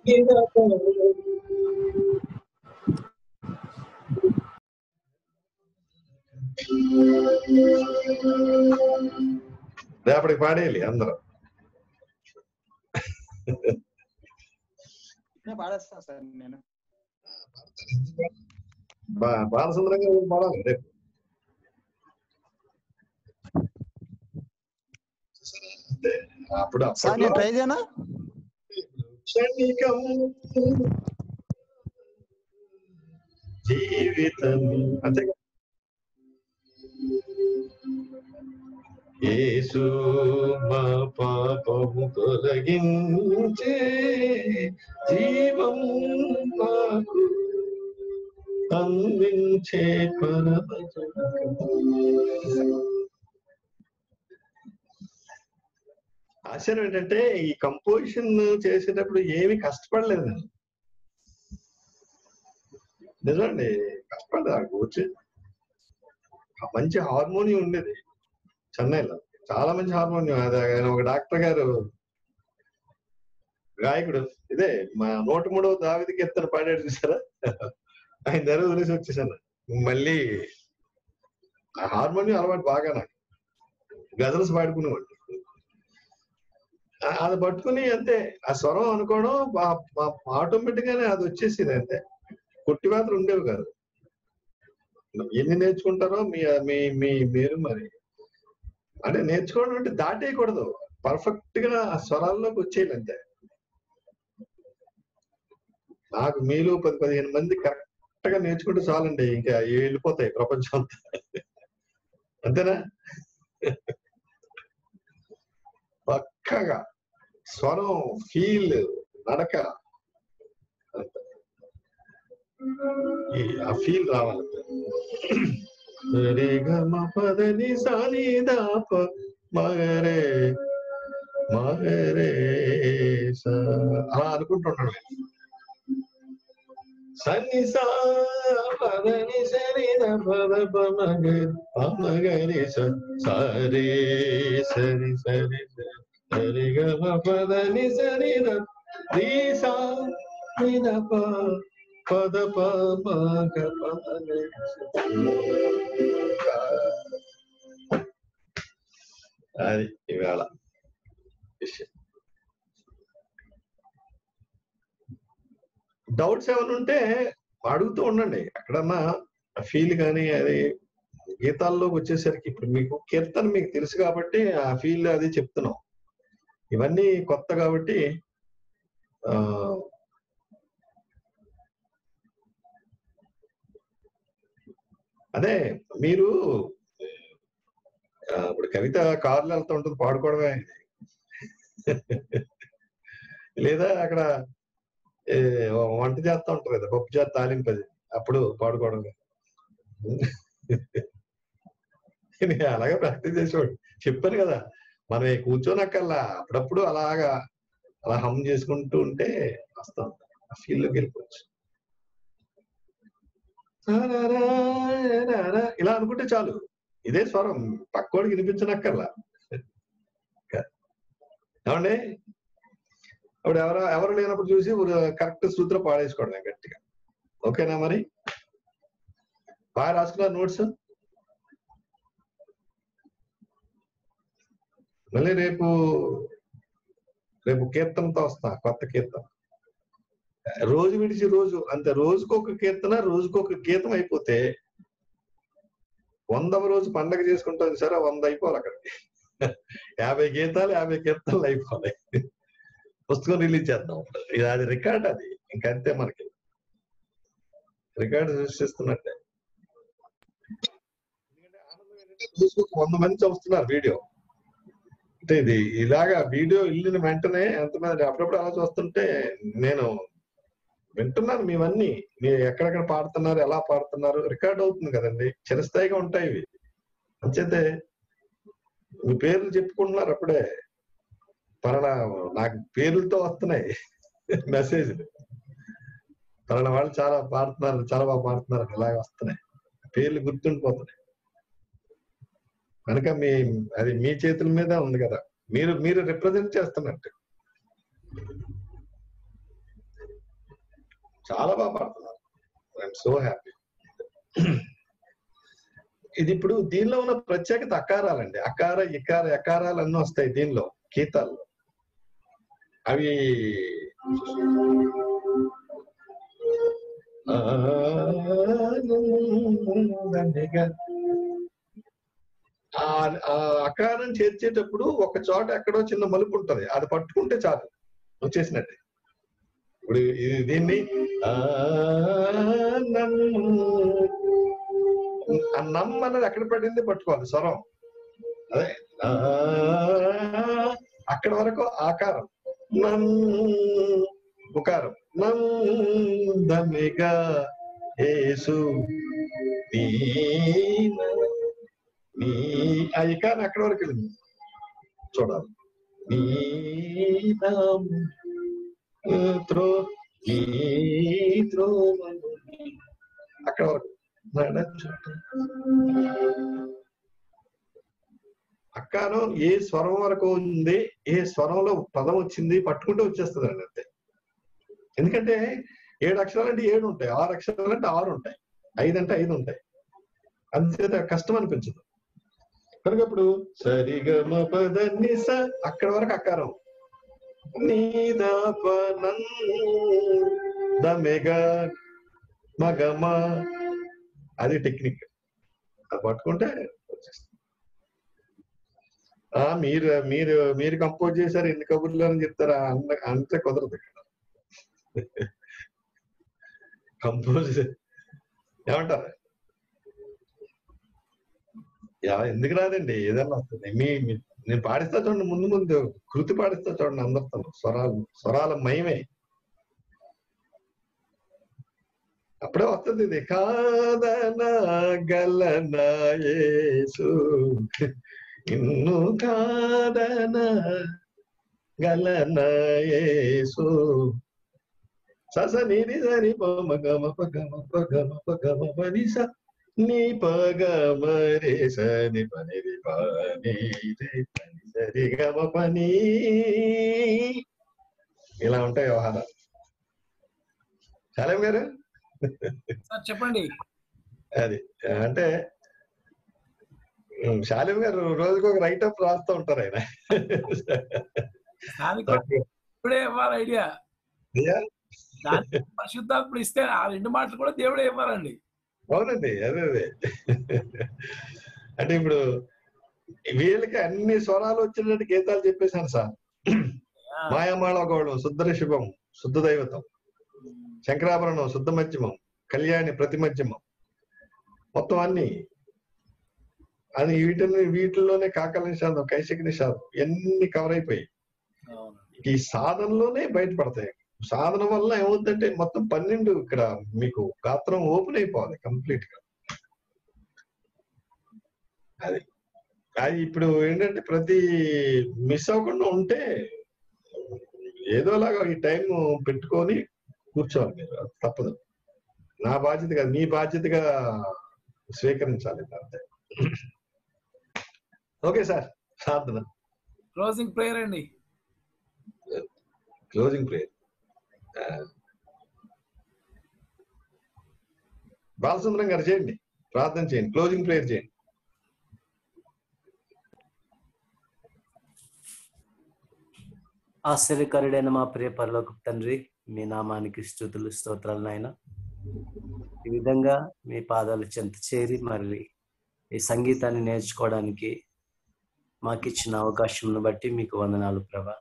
ఫీల్ సార్ ట్రై చేయనా రేపటికి పాడేయాలి అందరూ నేను పాడేస్తాను సార్ నేను బా- బాలసుందరంగా పాడాలి రేపు అప్పుడు ట్రై చేయనా క్షణికం జీవితం. అంతే? యేసు మా పాపము తొలగించే జీవం మాకు అందించే పరమ ఆశ్చర్యం ఏంటంటే ఈ కంపోజిషన్ చేసేటప్పుడు ఏమీ కష్టపడలేదు. నేను నిజమండి కష్టపడలేదు కూర్చి మంచి హార్మోనియం ఉండేది చెన్నైలో. చాలా మంచి హార్మోనియం. అది ఆయన ఒక డాక్టర్ గారు గాయకుడు. ఇదే మా నూట మూడవ దావిది కీర్తన పాడాడు చూసారా? ఆయన ధర వదిలేసి వచ్చేసాను. మళ్ళీ ఆ హార్మోనియం అలవాటు బాగా నాకు. గజల్స్ పాడుకునేవాడు అది పట్టుకుని అంతే. ఆ స్వరం అనుకోవడం ఆటోమేటిక్ గానే అది వచ్చేసింది అంతే. కొట్టి మాత్రం ఉండేవి కాదు. ఎన్ని నేర్చుకుంటారో మీ మీ మీ మీరు మరి. అంటే నేర్చుకోవడం అంటే దాటేయకూడదు. పర్ఫెక్ట్గా ఆ స్వరాల్లోకి వచ్చేయాలి అంతే. నాకు మీలో పది పదిహేను మంది కరెక్ట్గా నేర్చుకుంటే చాలండి. ఇంకా వెళ్ళిపోతాయి ప్రపంచం అంతా. అంతేనా? పక్కగా. స్వరం ఫీల్ నడక ఈ- ఆ ఫీల్ రావాలంటే రే గమ పదని సాని దాప మగరే మగరే సా అలా అనుకుంటున్నాడు సన్ని సా పదని సరి ద పద పమగరి పమగరి స సరి సరి సరి సరి సరి పదని సరి ద ప పద అది ఇవాళ విషయం డౌట్స్ ఏమైనా ఉంటే అడుగుతూ ఉండండి. ఎక్కడన్నా ఫీల్ కానీ అది గీతాల్లోకి వచ్చేసరికి ఇప్పుడు మీకు కీర్తన మీకు తెలుసు కాబట్టి ఆ ఫీల్ అది చెప్తున్నాం. ఇవన్నీ కొత్త కాబట్టి అదే మీరు ఇప్పుడు కవిత కార్లు వెళ్తూ ఉంటుంది పాడుకోవడమే. లేదా అక్కడ ఏ, వంట చేస్తా ఉంటారు కదా పప్పు చేత తాలింపది అప్పుడు పాడుకోవడమే అలాగే ప్రాక్టీస్ చేసేవాడు చెప్పాను కదా మనం ఈ కూర్చోనక్కల్లా అప్పుడప్పుడు అలాగా అలా హమ్ చేసుకుంటూ ఉంటే వస్తాం ఆ ఫీల్డ్లోకి వెళ్ళిపోవచ్చు ఇలా అనుకుంటే చాలు. ఇదే స్వరం పక్కోడికి వినిపించనక్కర్లా ఏమండి? అప్పుడు ఎవరు ఎవరు లేనప్పుడు చూసి కరెక్ట్ సూత్రం పాడేసుకోవడం గట్టిగా. ఓకేనా మరి? బాగా రాసుకున్నారు నోట్స్? మళ్ళీ రేపు రేపు కీర్తనతో వస్తా కొత్త కీర్తన. రోజు విడిచి రోజు అంతే రోజుకొక కీర్తన రోజుకొక గీతం అయిపోతే వందవ రోజు పండగ చేసుకుంటాం సరే వంద అయిపోవాలి అక్కడికి. యాభై గీతాలు యాభై కీర్తనలు అయిపోవాలి. పుస్తకం రిలీజ్ చేద్దాం. ఇది అది రికార్డ్ అది. ఇంకంతే మనకి. రికార్డు సృష్టిస్తున్నట్టే. రోజుకు వంద మంది చూస్తున్నారు వీడియో. అంటే ఇది ఇలాగా వీడియో వెళ్ళిన వెంటనే ఎంతమంది అప్పుడప్పుడు అలా చూస్తుంటే నేను వింటున్నాను మీవన్నీ మీరు ఎక్కడెక్కడ పాడుతున్నారు ఎలా పాడుతున్నారు రికార్డ్ అవుతుంది కదండి. చిరస్థాయిగా ఉంటాయి ఇవి. అంచేతే మీ పేర్లు చెప్పుకుంటున్నారు అప్పుడే. పలానా నాకు పేర్లతో వస్తున్నాయి <laughs> మెసేజ్లు. పలానా వాళ్ళు చాలా పాడుతున్నారు చాలా బాగా పాడుతున్నారు ఇలాగ వస్తున్నాయి. పేర్లు గుర్తుండిపోతున్నాయి. కనుక మీ అది మీ చేతుల మీద ఉంది కదా. మీరు మీరు రిప్రజెంట్ చేస్తున్నట్టు. చాలా బాగా పాడుతున్నారు. ఐఎమ్ సో హ్యాపీ ఇది ఇప్పుడు దీనిలో ఉన్న ప్రత్యేకత అకారాలండి అకార ఇకార ఎకారాలు అన్నీ వస్తాయి దీనిలో గీతాల్లో. అవి ఆ ఆ అకారం చేర్చేటప్పుడు ఒక చోట ఎక్కడో చిన్న మలుపు ఉంటది. అది పట్టుకుంటే చాలు. వచ్చేసినట్టే ఇప్పుడు ఇది దీన్ని ఆ నమ్ అన్నది ఎక్కడ పడింది? పట్టుకోవాలి. స్వరం. అదే ఆ అక్కడ వరకు ఆకారం. నమ్ ఉకారం. నమ్ దమిగా యేసు నీ న- నీ ఆ వరకు వెళ్ళింది చూడాలి అక్కడ వరకు నడచుట. ఏ స్వరం వరకు ఉంది ఏ స్వరంలో పదం వచ్చింది పట్టుకుంటే వచ్చేస్తుంది అండి అంతే. ఎందుకంటే ఏడు అక్షరాలు అంటే ఏడు ఉంటాయి ఆరు అక్షరాలు అంటే ఆరు ఉంటాయి ఐదు అంటే ఐదు ఉంటాయి. అంతేత కష్టం అనిపించదు. కనుక ఇప్పుడు సరిగమ పద అక్కడ వరకు అక్కారం. దమెగా మగమ. అది టెక్నిక్. అది పట్టుకుంటే వచ్చేస్తుంది. ఆ మీరు మీరు మీరు కంపోజ్ చేశారు ఎన్ని కబుర్లు అని చెప్తారా అన్న అంతే కుదరదు ఇక్కడ. <laughs> కంపోజ్ ఏమంటారు? ఎందుకు రాదండి? ఏదైనా వస్తుంది. మీ నేను పాడిస్తా చూడండి ముందు ముందు కృతి పాడిస్తా చూడండి అందరితో స్వరాలు స్వరాల మయమే అప్పుడే వస్తుంది ఇది. కాదనా గలనాయేసు ఇన్ను కాదన గలనాయేసు సస నిరి సరి పమ గమ పగమ పగమ పగమ పని నీ పగమ రే సని పని పని సరి గమ పని ఇలా ఉంటాయి వ్యవహారాలు చాలేం గారు చెప్పండి. అది అంటే శాలిం గారు రోజుకు ఒక రైట్ అప్ రాస్తూ ఉంటారు ఆయన. ఇప్పుడే ఇవ్వాలి ఐడియా పరిశుద్ధాత్ముడు ఇస్తే ఆ రెండు మాటలు కూడా దేవుడే ఇవ్వాలండి అవునండి అదే అదే. అంటే ఇప్పుడు వీళ్ళకి అన్ని స్వరాలు వచ్చినట్టు గీతాలు చెప్పేశాను సార్. మాయామాళగౌళం శుద్ధ శుభం శుద్ధ దైవతం శంకరాభరణం శుద్ధ మధ్యమం కళ్యాణి ప్రతి మధ్యమం మొత్తం అన్ని. అది వీటిని వీటిల్లోనే కాకల నిషాదం కైశిక నిషాదం ఇవన్నీ కవర్ అయిపోయాయి. ఈ సాధనలోనే బయటపడతాయి. సాధన వల్ల ఏమవుతుందంటే మొత్తం పన్నెండు ఇక్కడ మీకు గాత్రం ఓపెన్ అయిపోవాలి కంప్లీట్గా అది. అది ఇప్పుడు ఏంటంటే ప్రతి మిస్ అవ్వకుండా ఉంటే ఏదోలాగా ఈ టైం పెట్టుకొని కూర్చోవాలి మీరు. తప్పదు. నా బాధ్యత కాదు మీ బాధ్యతగా స్వీకరించాలి అంతే. ఓకే సార్ ప్రార్థన క్లోజింగ్ ప్రేయర్ అండి. Closing prayer. బాలసుందరం గారు చేయండి. ప్రార్థన చేయండి. క్లోజింగ్ ప్రేయర్ చేయండి. ఆశ్చర్యకరుడైన మా ప్రియ పరలోక తండ్రి మీ నామానికి స్థుతులు స్తోత్రాలు నాయన. ఈ విధంగా మీ పాదాలు చెంత చేరి మరి ఈ సంగీతాన్ని నేర్చుకోవడానికి మాకు ఇచ్చిన అవకాశంను బట్టి మీకు వందనాలు ప్రభా.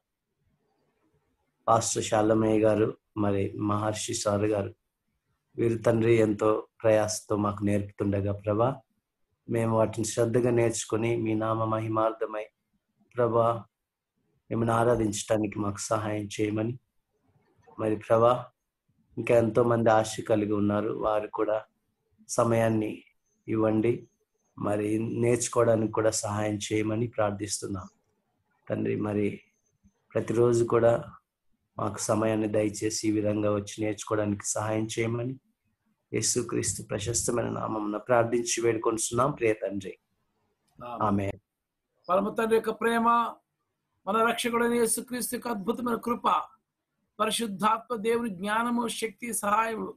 పాస్టర్ శాలమయ్య గారు మరి మహర్షి సార్ గారు. వీరు తండ్రి ఎంతో ప్రయాసతో మాకు నేర్పుతుండగా ప్రభా మేము వాటిని శ్రద్ధగా నేర్చుకొని మీ నామ మహిమార్థమై ప్రభా మిమ్మల్ని ఆరాధించడానికి మాకు సహాయం చేయమని మరి ప్రభా ఇంకా ఎంతో మంది ఆశ కలిగి ఉన్నారు. వారు కూడా సమయాన్ని ఇవ్వండి. మరి నేర్చుకోవడానికి కూడా సహాయం చేయమని ప్రార్థిస్తున్నాం. తండ్రి మరి ప్రతిరోజు కూడా మాకు సమయాన్ని దయచేసి ఈ విధంగా వచ్చి నేర్చుకోవడానికి సహాయం చేయమని యేసుక్రీస్తు ప్రశస్తమైన నామం ప్రార్థించి వేడుకొనిస్తున్నాం ప్రియ తండ్రి ఆమె పరమ తండ్రి యొక్క ప్రేమ మన రక్షకుడైన యేసుక్రీస్తు యొక్క అద్భుతమైన కృప పరిశుద్ధాత్మ దేవుని జ్ఞానము శక్తి సహాయములు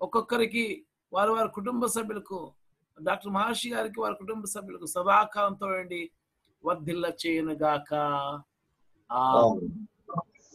ఒక్కొక్కరికి వారి వారి కుటుంబ సభ్యులకు డాక్టర్ మహర్షి గారికి వారి కుటుంబ సభ్యులకు సదాకాలంతో వర్ధిల్ల చేయనుగాక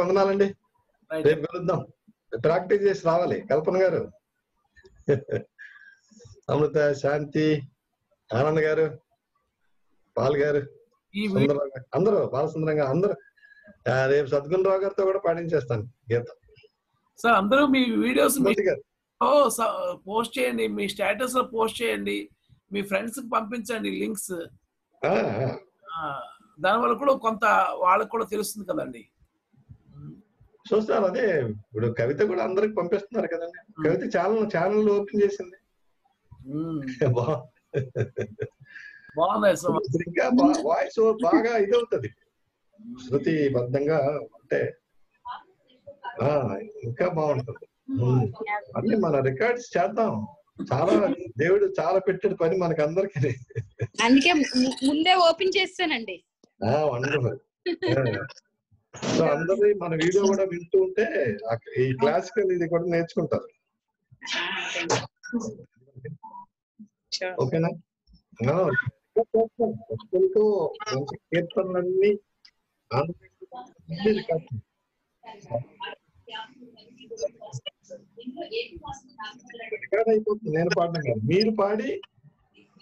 అందరికి వందనాలండి. రేపు కలుద్దాం. ప్రాక్టీస్ చేసి రావాలి. కల్పన గారు. అమృత శాంతి ఆనంద్ గారు పాల్ గారు అందరూ బాలసుందరం గారు అందరూ. రేపు సద్గుణరావు గారితో కూడా పాటించేస్తాను. గీతం. సార్ అందరూ మీ వీడియోస్ పోస్ట్ చేయండి. మీ స్టేటస్లో పోస్ట్ చేయండి. మీ ఫ్రెండ్స్కి పంపించండి లింక్స్. దానివల్ల కూడా కొంత వాళ్ళకి కూడా తెలుస్తుంది కదండి. చూస్తారు అదే ఇప్పుడు కవిత కూడా అందరికి పంపిస్తున్నారు కదండి. కవిత ఛానల్ ఛానల్ ఓపెన్ చేసింది. ఇంకా వాయిస్ బాగా ఇదవుతుంది శృతి బద్ధంగా అంటే ఆ ఇంకా బాగుంటుంది. అన్ని మన రికార్డ్స్ చేద్దాం. చాలా దేవుడు చాలా పెట్టాడు పని మనకి అందరికి అందుకే ముందే ఓపెన్ చేస్తానండి. వండర్ఫుల్. సో అందరి మన వీడియో కూడా వింటూ ఉంటే ఈ క్లాసికల్ ఇది కూడా నేర్చుకుంటారు. ఓకేనా? మంచి కీర్తనలన్నీ రికార్డ్ అయిపోతుంది. నేను పాడడం కాదు. మీరు పాడి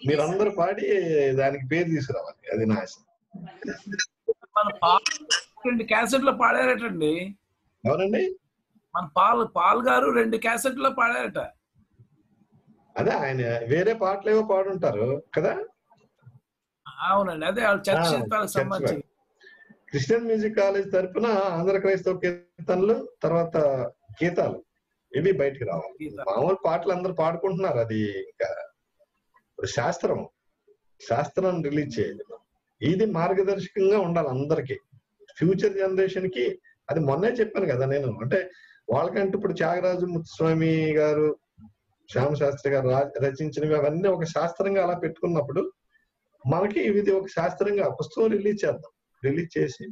మీరందరూ పాడి దానికి పేరు తీసుకురావాలి. అది నా ఆశ. రెండు క్యాసెట్లు పాడారటండి. ఎవరండి? మన పాల్ పాల్ గారు రెండు క్యాసెట్లో పాడారట. అదే ఆయన వేరే పాటలు ఏవో పాడుంటారు కదా? అవునండి అదే వాళ్ళ చర్చ సంబంధించి. క్రిస్టియన్ మ్యూజిక్ కాలేజ్ తరపున ఆంధ్ర క్రైస్తవ కీర్తనలు తర్వాత గీతాలు ఇవి బయటికి రావాలి. మామూలు పాటలు అందరూ పాడుకుంటున్నారు అది ఇంకా శాస్త్రం. శాస్త్రం రిలీజ్ చేయాలి. ఇది మార్గదర్శకంగా ఉండాలి అందరికి. ఫ్యూచర్ జనరేషన్కి అది మొన్నే చెప్పాను కదా నేను. అంటే వాళ్ళకంటే ఇప్పుడు త్యాగరాజు ముత్తుస్వామి గారు శ్యామ శాస్త్రి గారు రా- రచించినవి అవన్నీ ఒక శాస్త్రంగా అలా పెట్టుకున్నప్పుడు మనకి ఇది ఒక శాస్త్రంగా పుస్తకం రిలీజ్ చేద్దాం. రిలీజ్ చేసి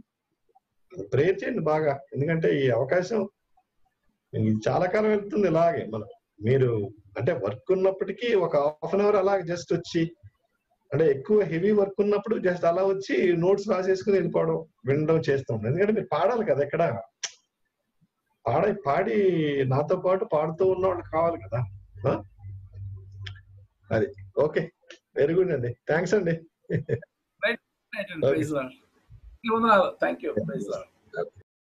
ప్రేయర్ చేయండి బాగా. ఎందుకంటే ఈ అవకాశం చాలా కాలం వెళ్తుంది ఇలాగే. మనం మీరు అంటే వర్క్ ఉన్నప్పటికీ ఒక హాఫ్ అన్ అవర్ అలా జస్ట్ వచ్చి అంటే ఎక్కువ హెవీ వర్క్ ఉన్నప్పుడు జస్ట్ అలా వచ్చి నోట్స్ రాసేసుకుని వెళ్ళిపోవడం వినడం చేస్తూ ఎందుకంటే మీరు పాడాలి కదా ఎక్కడ? పాడ పాడి నాతో పాటు పాడుతూ ఉన్న వాళ్ళు కావాలి కదా? అది. ఓకే. వెరీ గుడ్ అండి. థ్యాంక్స్ అండి. Thank you